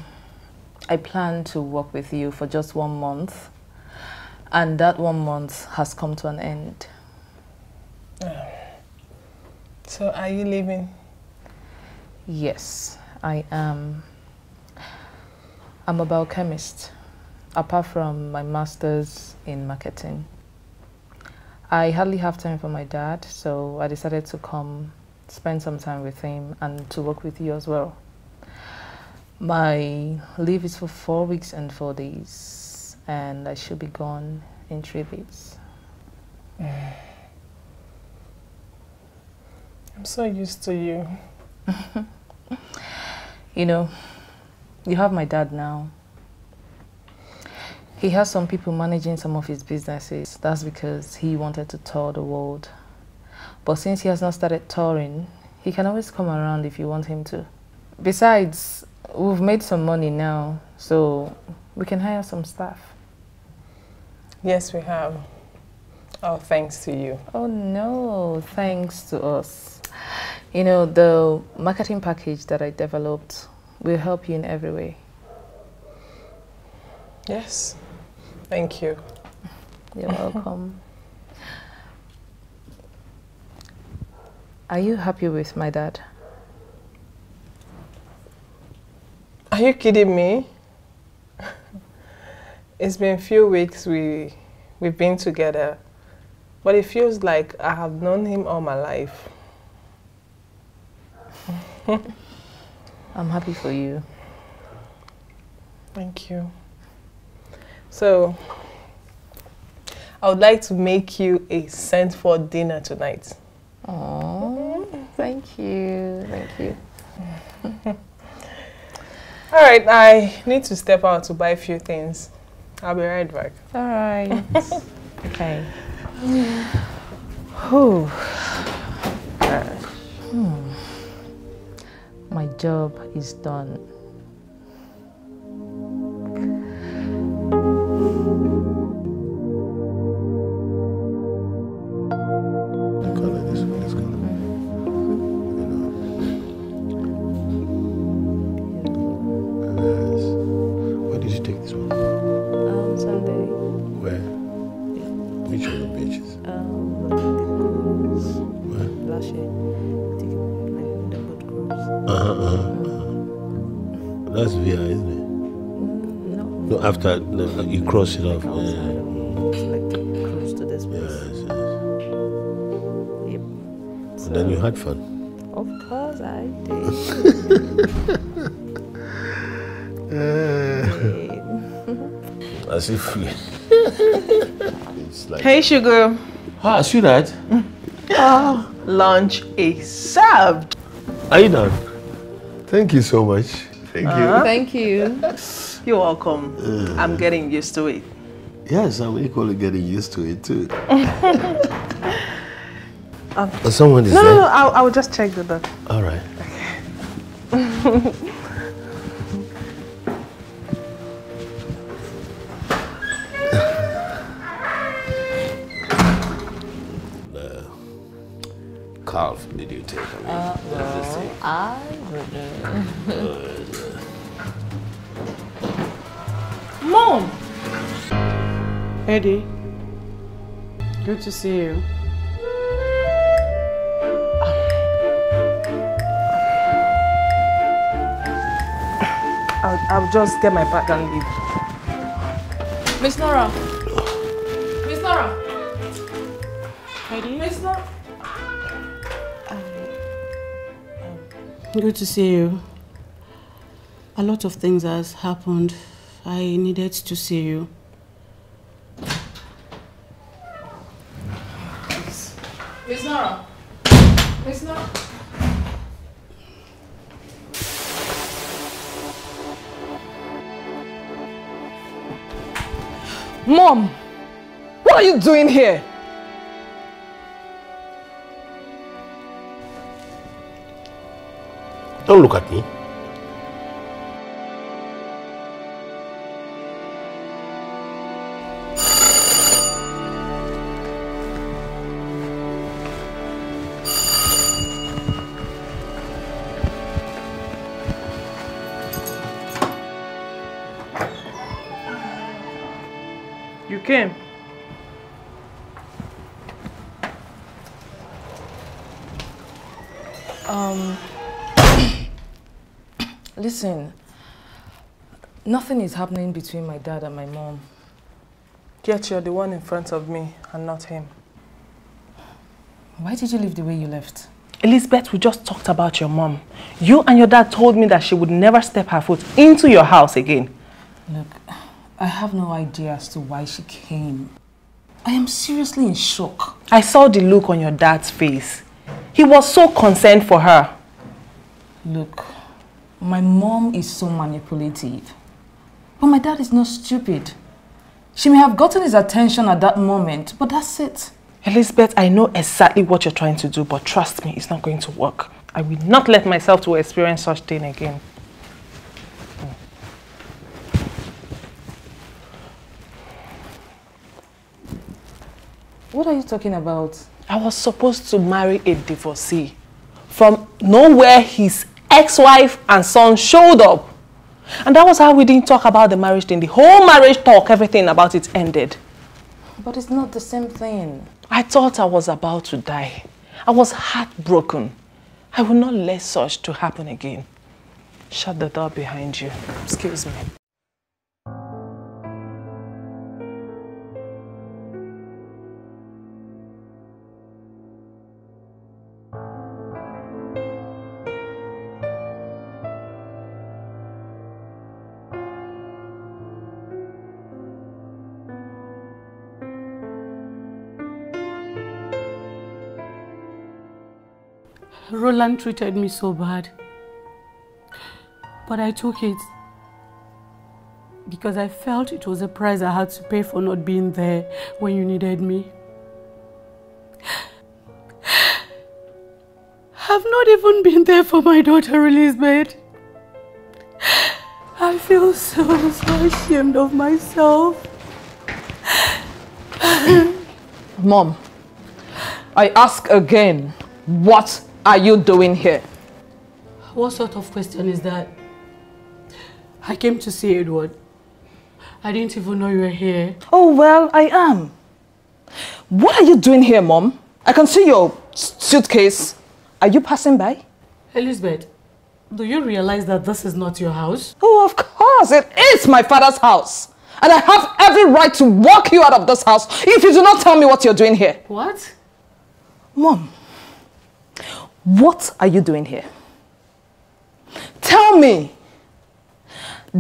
I plan to work with you for just one month, and that one month has come to an end. (sighs) So are you leaving? Yes, I am. I'm a biochemist, apart from my master's in marketing. I hardly have time for my dad, so I decided to come spend some time with him and to work with you as well. My leave is for four weeks and four days, and I should be gone in three days. (sighs) I'm so used to you. (laughs) You know, you have my dad now. He has some people managing some of his businesses. That's because he wanted to tour the world. But since he has not started touring, he can always come around if you want him to. Besides, we've made some money now, so we can hire some staff. Yes, we have. Oh, thanks to you. Oh no, thanks to us. You know, the marketing package that I developed will help you in every way. Yes. Thank you. You're welcome. (laughs) Are you happy with my dad? Are you kidding me? (laughs) it's been a few weeks we we've been together, but it feels like I have known him all my life. (laughs) I'm happy for you. Thank you. So, I would like to make you a scent for dinner tonight. Oh, thank you, thank you. (laughs) All right, I need to step out to buy a few things. I'll be right back. All right. (laughs) okay. Whew. Gosh. Hmm. My job is done. After you cross it off. Yeah. like cruise to this place. Yes, yes. Yep. And then you had fun. Of course I did. (laughs) As if we. (laughs) it's like. Hey, sugar. Ah, sweetheart. Lunch is served. Are you done? Thank you so much. Thank Uh-huh. Thank you. (laughs) You're welcome. Uh. I'm getting used to it. Yes, I'm equally getting used to it too. (laughs) Um, Uh, someone is no, there? no, no. I'll, I'll just check the door. All right. (laughs) Calf, did you take? I mean, Uh, let's see. I would. Mom! Eddie, good to see you. I'll, I'll just get my bag and leave. Miss Nora! Miss Nora! Eddie? Miss Nora! Good to see you. A lot of things has happened. I needed to see you. Miss Nora! Miss Nora! Mom! What are you doing here? Don't look at me. You came. Um, (coughs) listen, nothing is happening between my dad and my mom. Yet you're the one in front of me and not him. Why did you leave the way you left? Elizabeth, we just talked about your mom. You and your dad told me that she would never step her foot into your house again. Look, I have no idea as to why she came. I am seriously in shock. I saw the look on your dad's face. He was so concerned for her. Look, my mom is so manipulative. But my dad is not stupid. She may have gotten his attention at that moment, but that's it. Elizabeth, I know exactly what you're trying to do, but trust me, it's not going to work. I will not let myself to experience such thing again. What are you talking about? I was supposed to marry a divorcee. From nowhere, his ex-wife and son showed up. And that was how we didn't talk about the marriage thing. The whole marriage talk, everything about it ended. But it's not the same thing. I thought I was about to die. I was heartbroken. I will not let such to happen again. Shut the door behind you. Excuse me. Roland treated me so bad. But I took it because I felt it was a price I had to pay for not being there when you needed me. I've not even been there for my daughter Elizabeth. I feel so, so ashamed of myself. Mom, I ask again, what are you doing here? What sort of question is that? I came to see Edward. I didn't even know you were here. Oh, well, I am. What are you doing here, Mom? I can see your suitcase. Are you passing by? Elizabeth, do you realize that this is not your house? Oh, of course, it is my father's house. And I have every right to walk you out of this house if you do not tell me what you're doing here. What? Mom, what are you doing here? Tell me.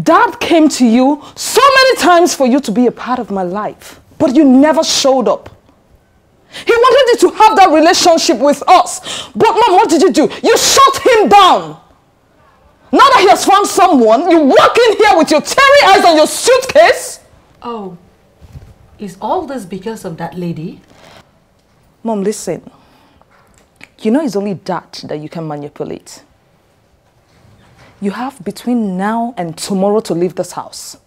Dad came to you so many times for you to be a part of my life, but you never showed up. He wanted you to have that relationship with us. But mom, what did you do? You shut him down. Now that he has found someone, you walk in here with your teary eyes on your suitcase? Oh, is all this because of that lady? Mom, listen. You know it's only that that you can manipulate. You have between now and tomorrow to leave this house.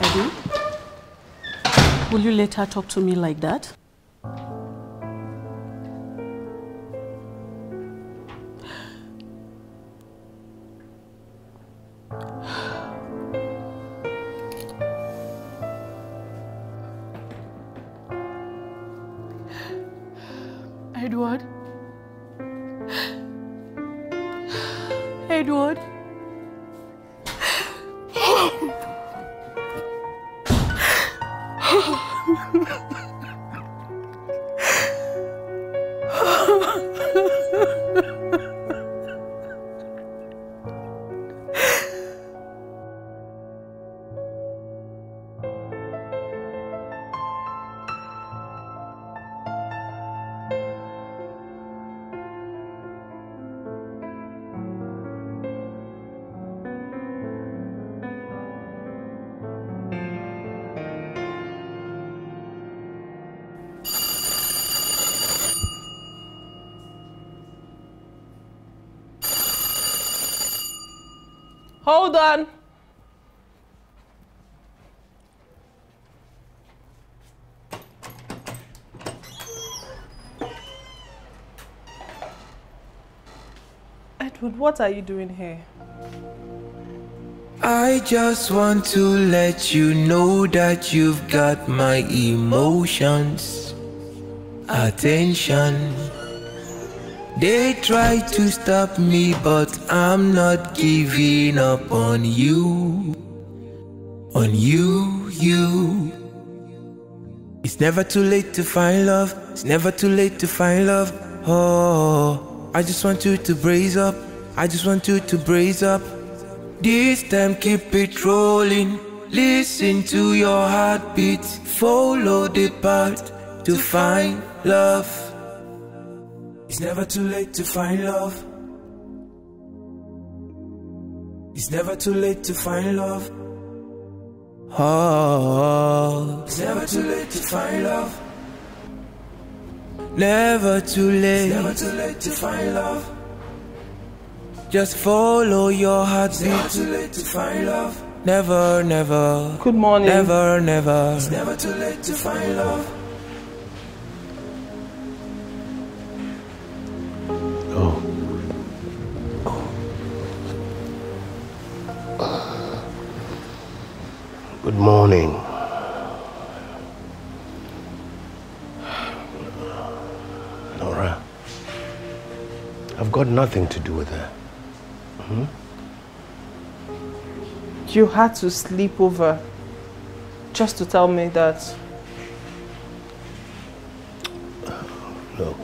Eddie? Will you let her talk to me like that? Edward? Edward? (laughs) what are you doing here? I just want to let you know that you've got my emotions, attention. They try to stop me, but I'm not giving up on you. On you, you. It's never too late to find love. It's never too late to find love. Oh, I just want you to brace up. I just want you to brace up. This time keep it rolling. Listen to your heartbeat. Follow the path to find love. It's never too late to find love. It's never too late to find love. Oh, it's never too late to find love. Never too late. It's never too late to find love. Just follow your heartbeat. It's never too late to find love. Never, never. Good morning. Never, never. It's never too late to find love. Oh. Good morning. Nora, I've got nothing to do with her. Hmm? You had to sleep over just to tell me that. No.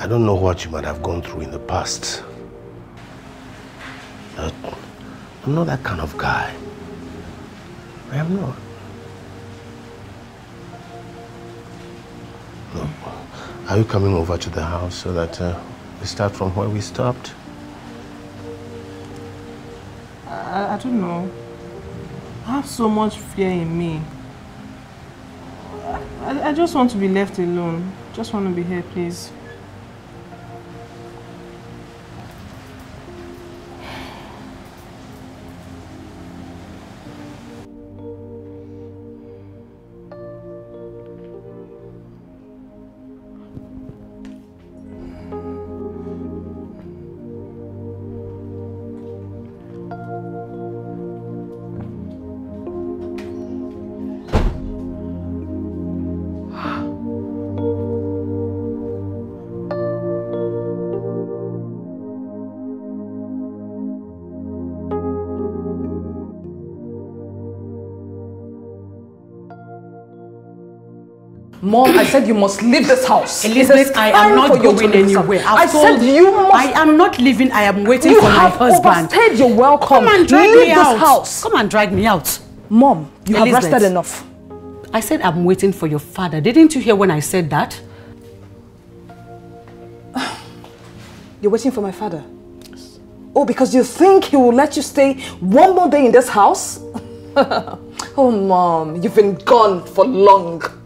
I don't know what you might have gone through in the past. But I'm not that kind of guy. I am not. Are you coming over to the house so that uh, we start from where we stopped? I, I don't know. I have so much fear in me. I, I just want to be left alone. Just want to be here, please. Mom, I said you must leave this house. Elizabeth, I am not going anywhere. I've said told you must. I am not leaving. I am waiting you for my have husband. overstayed your welcome. Come and drag leave me this out. house. Come and drag me out. Mom, you have Elizabeth. rested enough. I said I'm waiting for your father. Didn't you hear when I said that? (sighs) You're waiting for my father? Oh, because you think he will let you stay one more day in this house? (laughs) oh, Mom, you've been gone for long.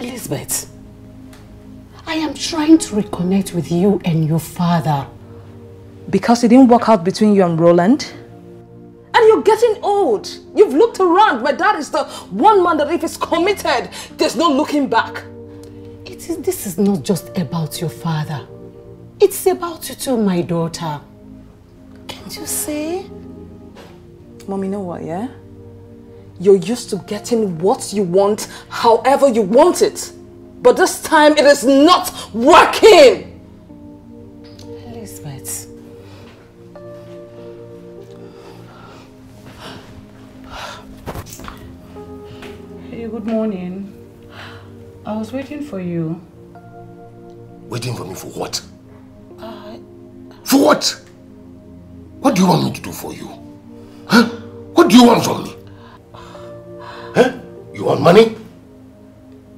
Elizabeth, I am trying to reconnect with you and your father. Because it didn't work out between you and Roland? And you're getting old. You've looked around. My dad is the one man that if he's committed, there's no looking back. It is, this is not just about your father. It's about you too, my daughter. Can't you see? Mom, you know what, yeah? You're used to getting what you want, however you want it. But this time it is not working! Elizabeth. Hey, good morning. I was waiting for you. Waiting for me for what? Uh, for what? What do you want me to do for you? Huh? What do you want from me? Huh? You want money?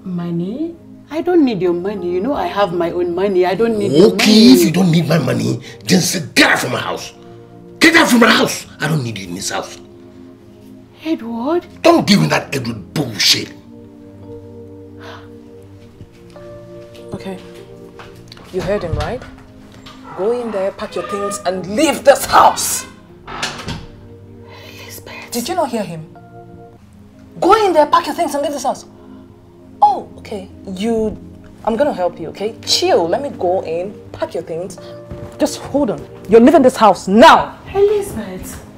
Money? I don't need your money. You know I have my own money. I don't need your Okay, if you don't need my money, then say, get out from my house. Get out from my house. I don't need you in this house. Edward? Don't give me that Edward bullshit. Okay. You heard him, right? Go in there, pack your things, and leave this house! Elizabeth. Did you not hear him? Go in there, pack your things, and leave this house. Oh, okay. You. I'm gonna help you, okay? Chill. Let me go in, pack your things. Just hold on. You're leaving this house now! Elizabeth.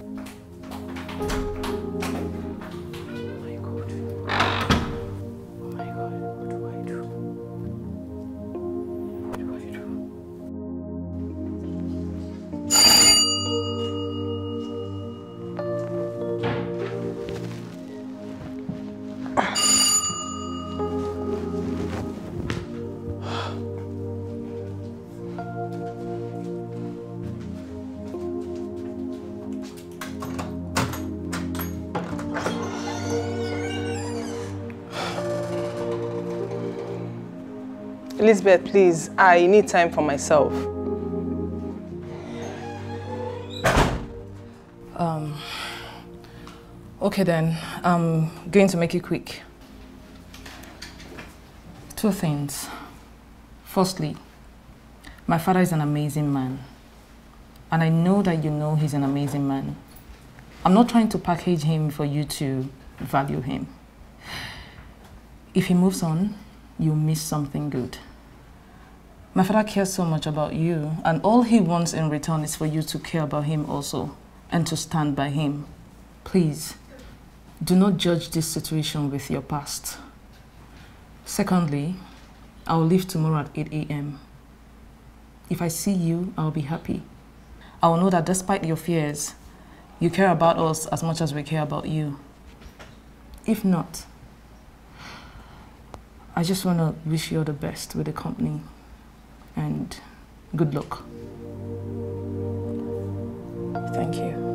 Elizabeth, please, I need time for myself. Um, okay then, I'm going to make it quick. Two things. Firstly, my father is an amazing man. And I know that you know he's an amazing man. I'm not trying to package him for you to value him. If he moves on, you'll miss something good. My father cares so much about you, and all he wants in return is for you to care about him also and to stand by him. Please, do not judge this situation with your past. Secondly, I will leave tomorrow at 8 a.m. If I see you, I'll be happy. I will know that despite your fears, you care about us as much as we care about you. If not, I just want to wish you all the best with the company and good luck. Thank you.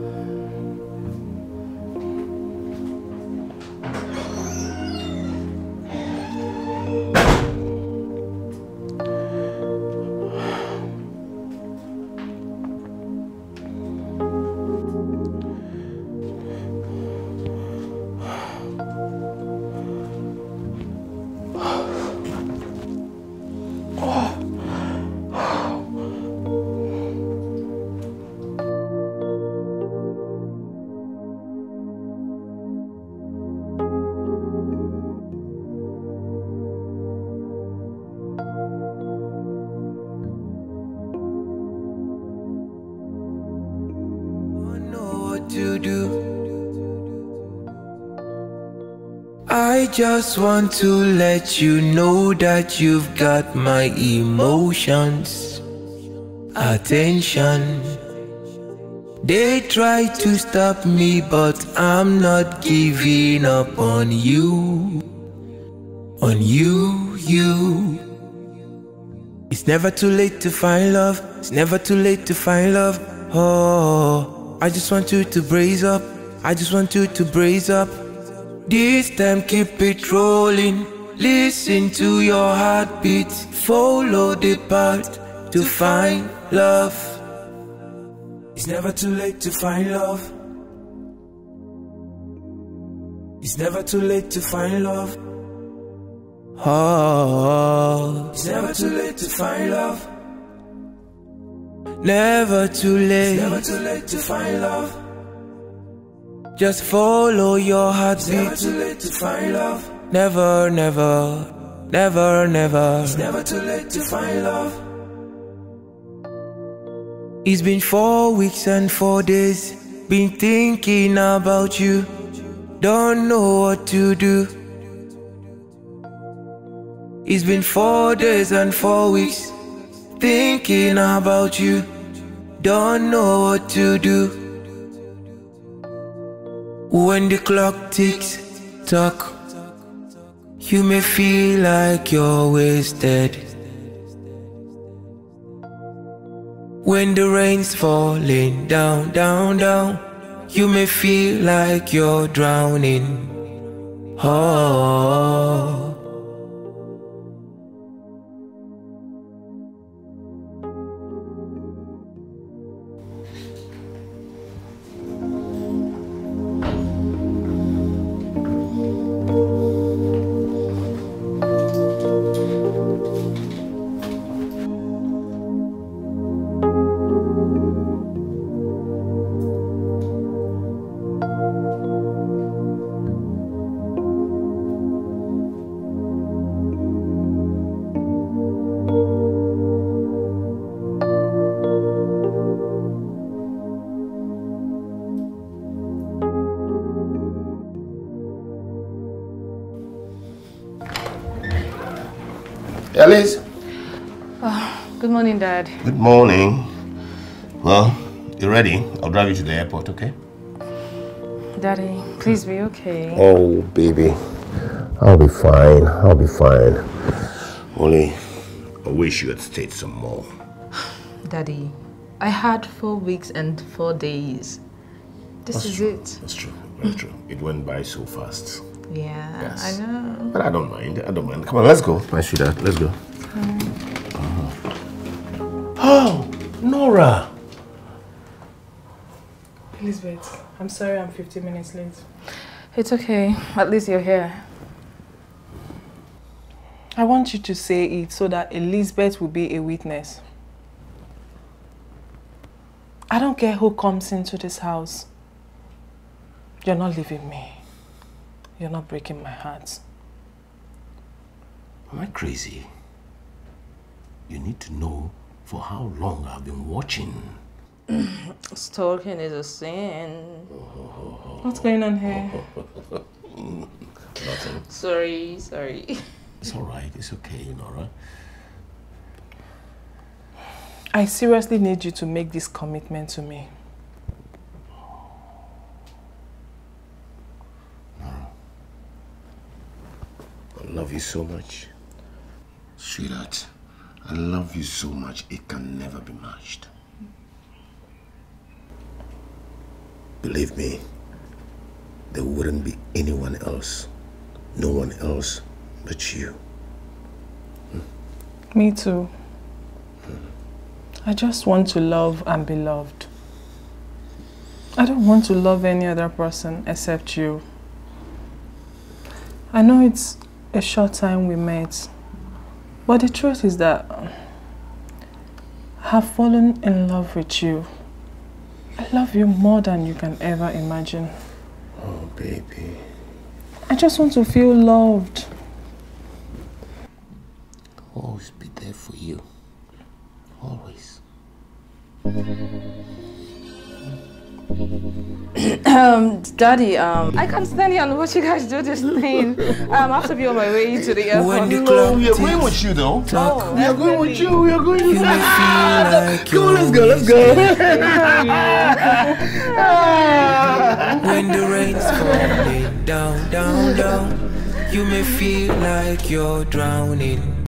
Just want to let you know that you've got my emotions, attention. They try to stop me, but I'm not giving up on you, on you, you. It's never too late to find love. It's never too late to find love. Oh, I just want you to brace up. I just want you to brace up. This time keep it rolling. Listen to your heartbeat. Follow the path to find love. It's never too late to find love. It's never too late to find love. Oh, it's never too late to find love. Never too late. It's never too late to find love. Just follow your heartbeat. It's never too late to find love. Never, never, never, never. It's never too late to find love. It's been four weeks and four days. Been thinking about you. Don't know what to do. It's been four days and four weeks. Thinking about you. Don't know what to do. When the clock ticks tock, you may feel like you're wasted. When the rain's falling down, down, down, you may feel like you're drowning. Oh. Alice. Oh, good morning, Dad. Good morning. Well, you ready? I'll drive you to the airport, okay? Daddy, please be okay. Oh, baby. I'll be fine. I'll be fine. Only, I wish you had stayed some more. Daddy, I had four weeks and four days. This That's is true. it. That's true. That's true. It went by so fast. Yeah, Yes. I know. But I don't mind. I don't mind. Come on, let's go. My sweetheart, let's go. (gasps) Oh, Nora. Elizabeth, I'm sorry I'm 15 minutes late. It's okay. At least you're here. I want you to say it so that Elizabeth will be a witness. I don't care who comes into this house. You're not leaving me. You're not breaking my heart. Am I crazy? You need to know for how long I've been watching. Stalking is a sin. What's going on here? (laughs) Nothing. Sorry, sorry. It's all right. It's okay, Nora. I seriously need you to make this commitment to me. Love you so much. Sweetheart, I love you so much. It can never be matched. Believe me, there wouldn't be anyone else. No one else but you. Me too. I just want to love and be loved. I don't want to love any other person except you. I know it's a short time we met, but the truth is that I have fallen in love with you. I love you more than you can ever imagine. Oh, baby. I just want to feel loved. I'll always be there for you. Always. Um, Daddy, um, I can't stand here and watch you guys do this thing. Um, I have to be on my way to the airport. When the clock we are going with you though. Oh, we are going with you. We are going with you. like Come on, let's go. Let's go. (laughs) When the rain's falling down, down, down, you may feel like you're drowning.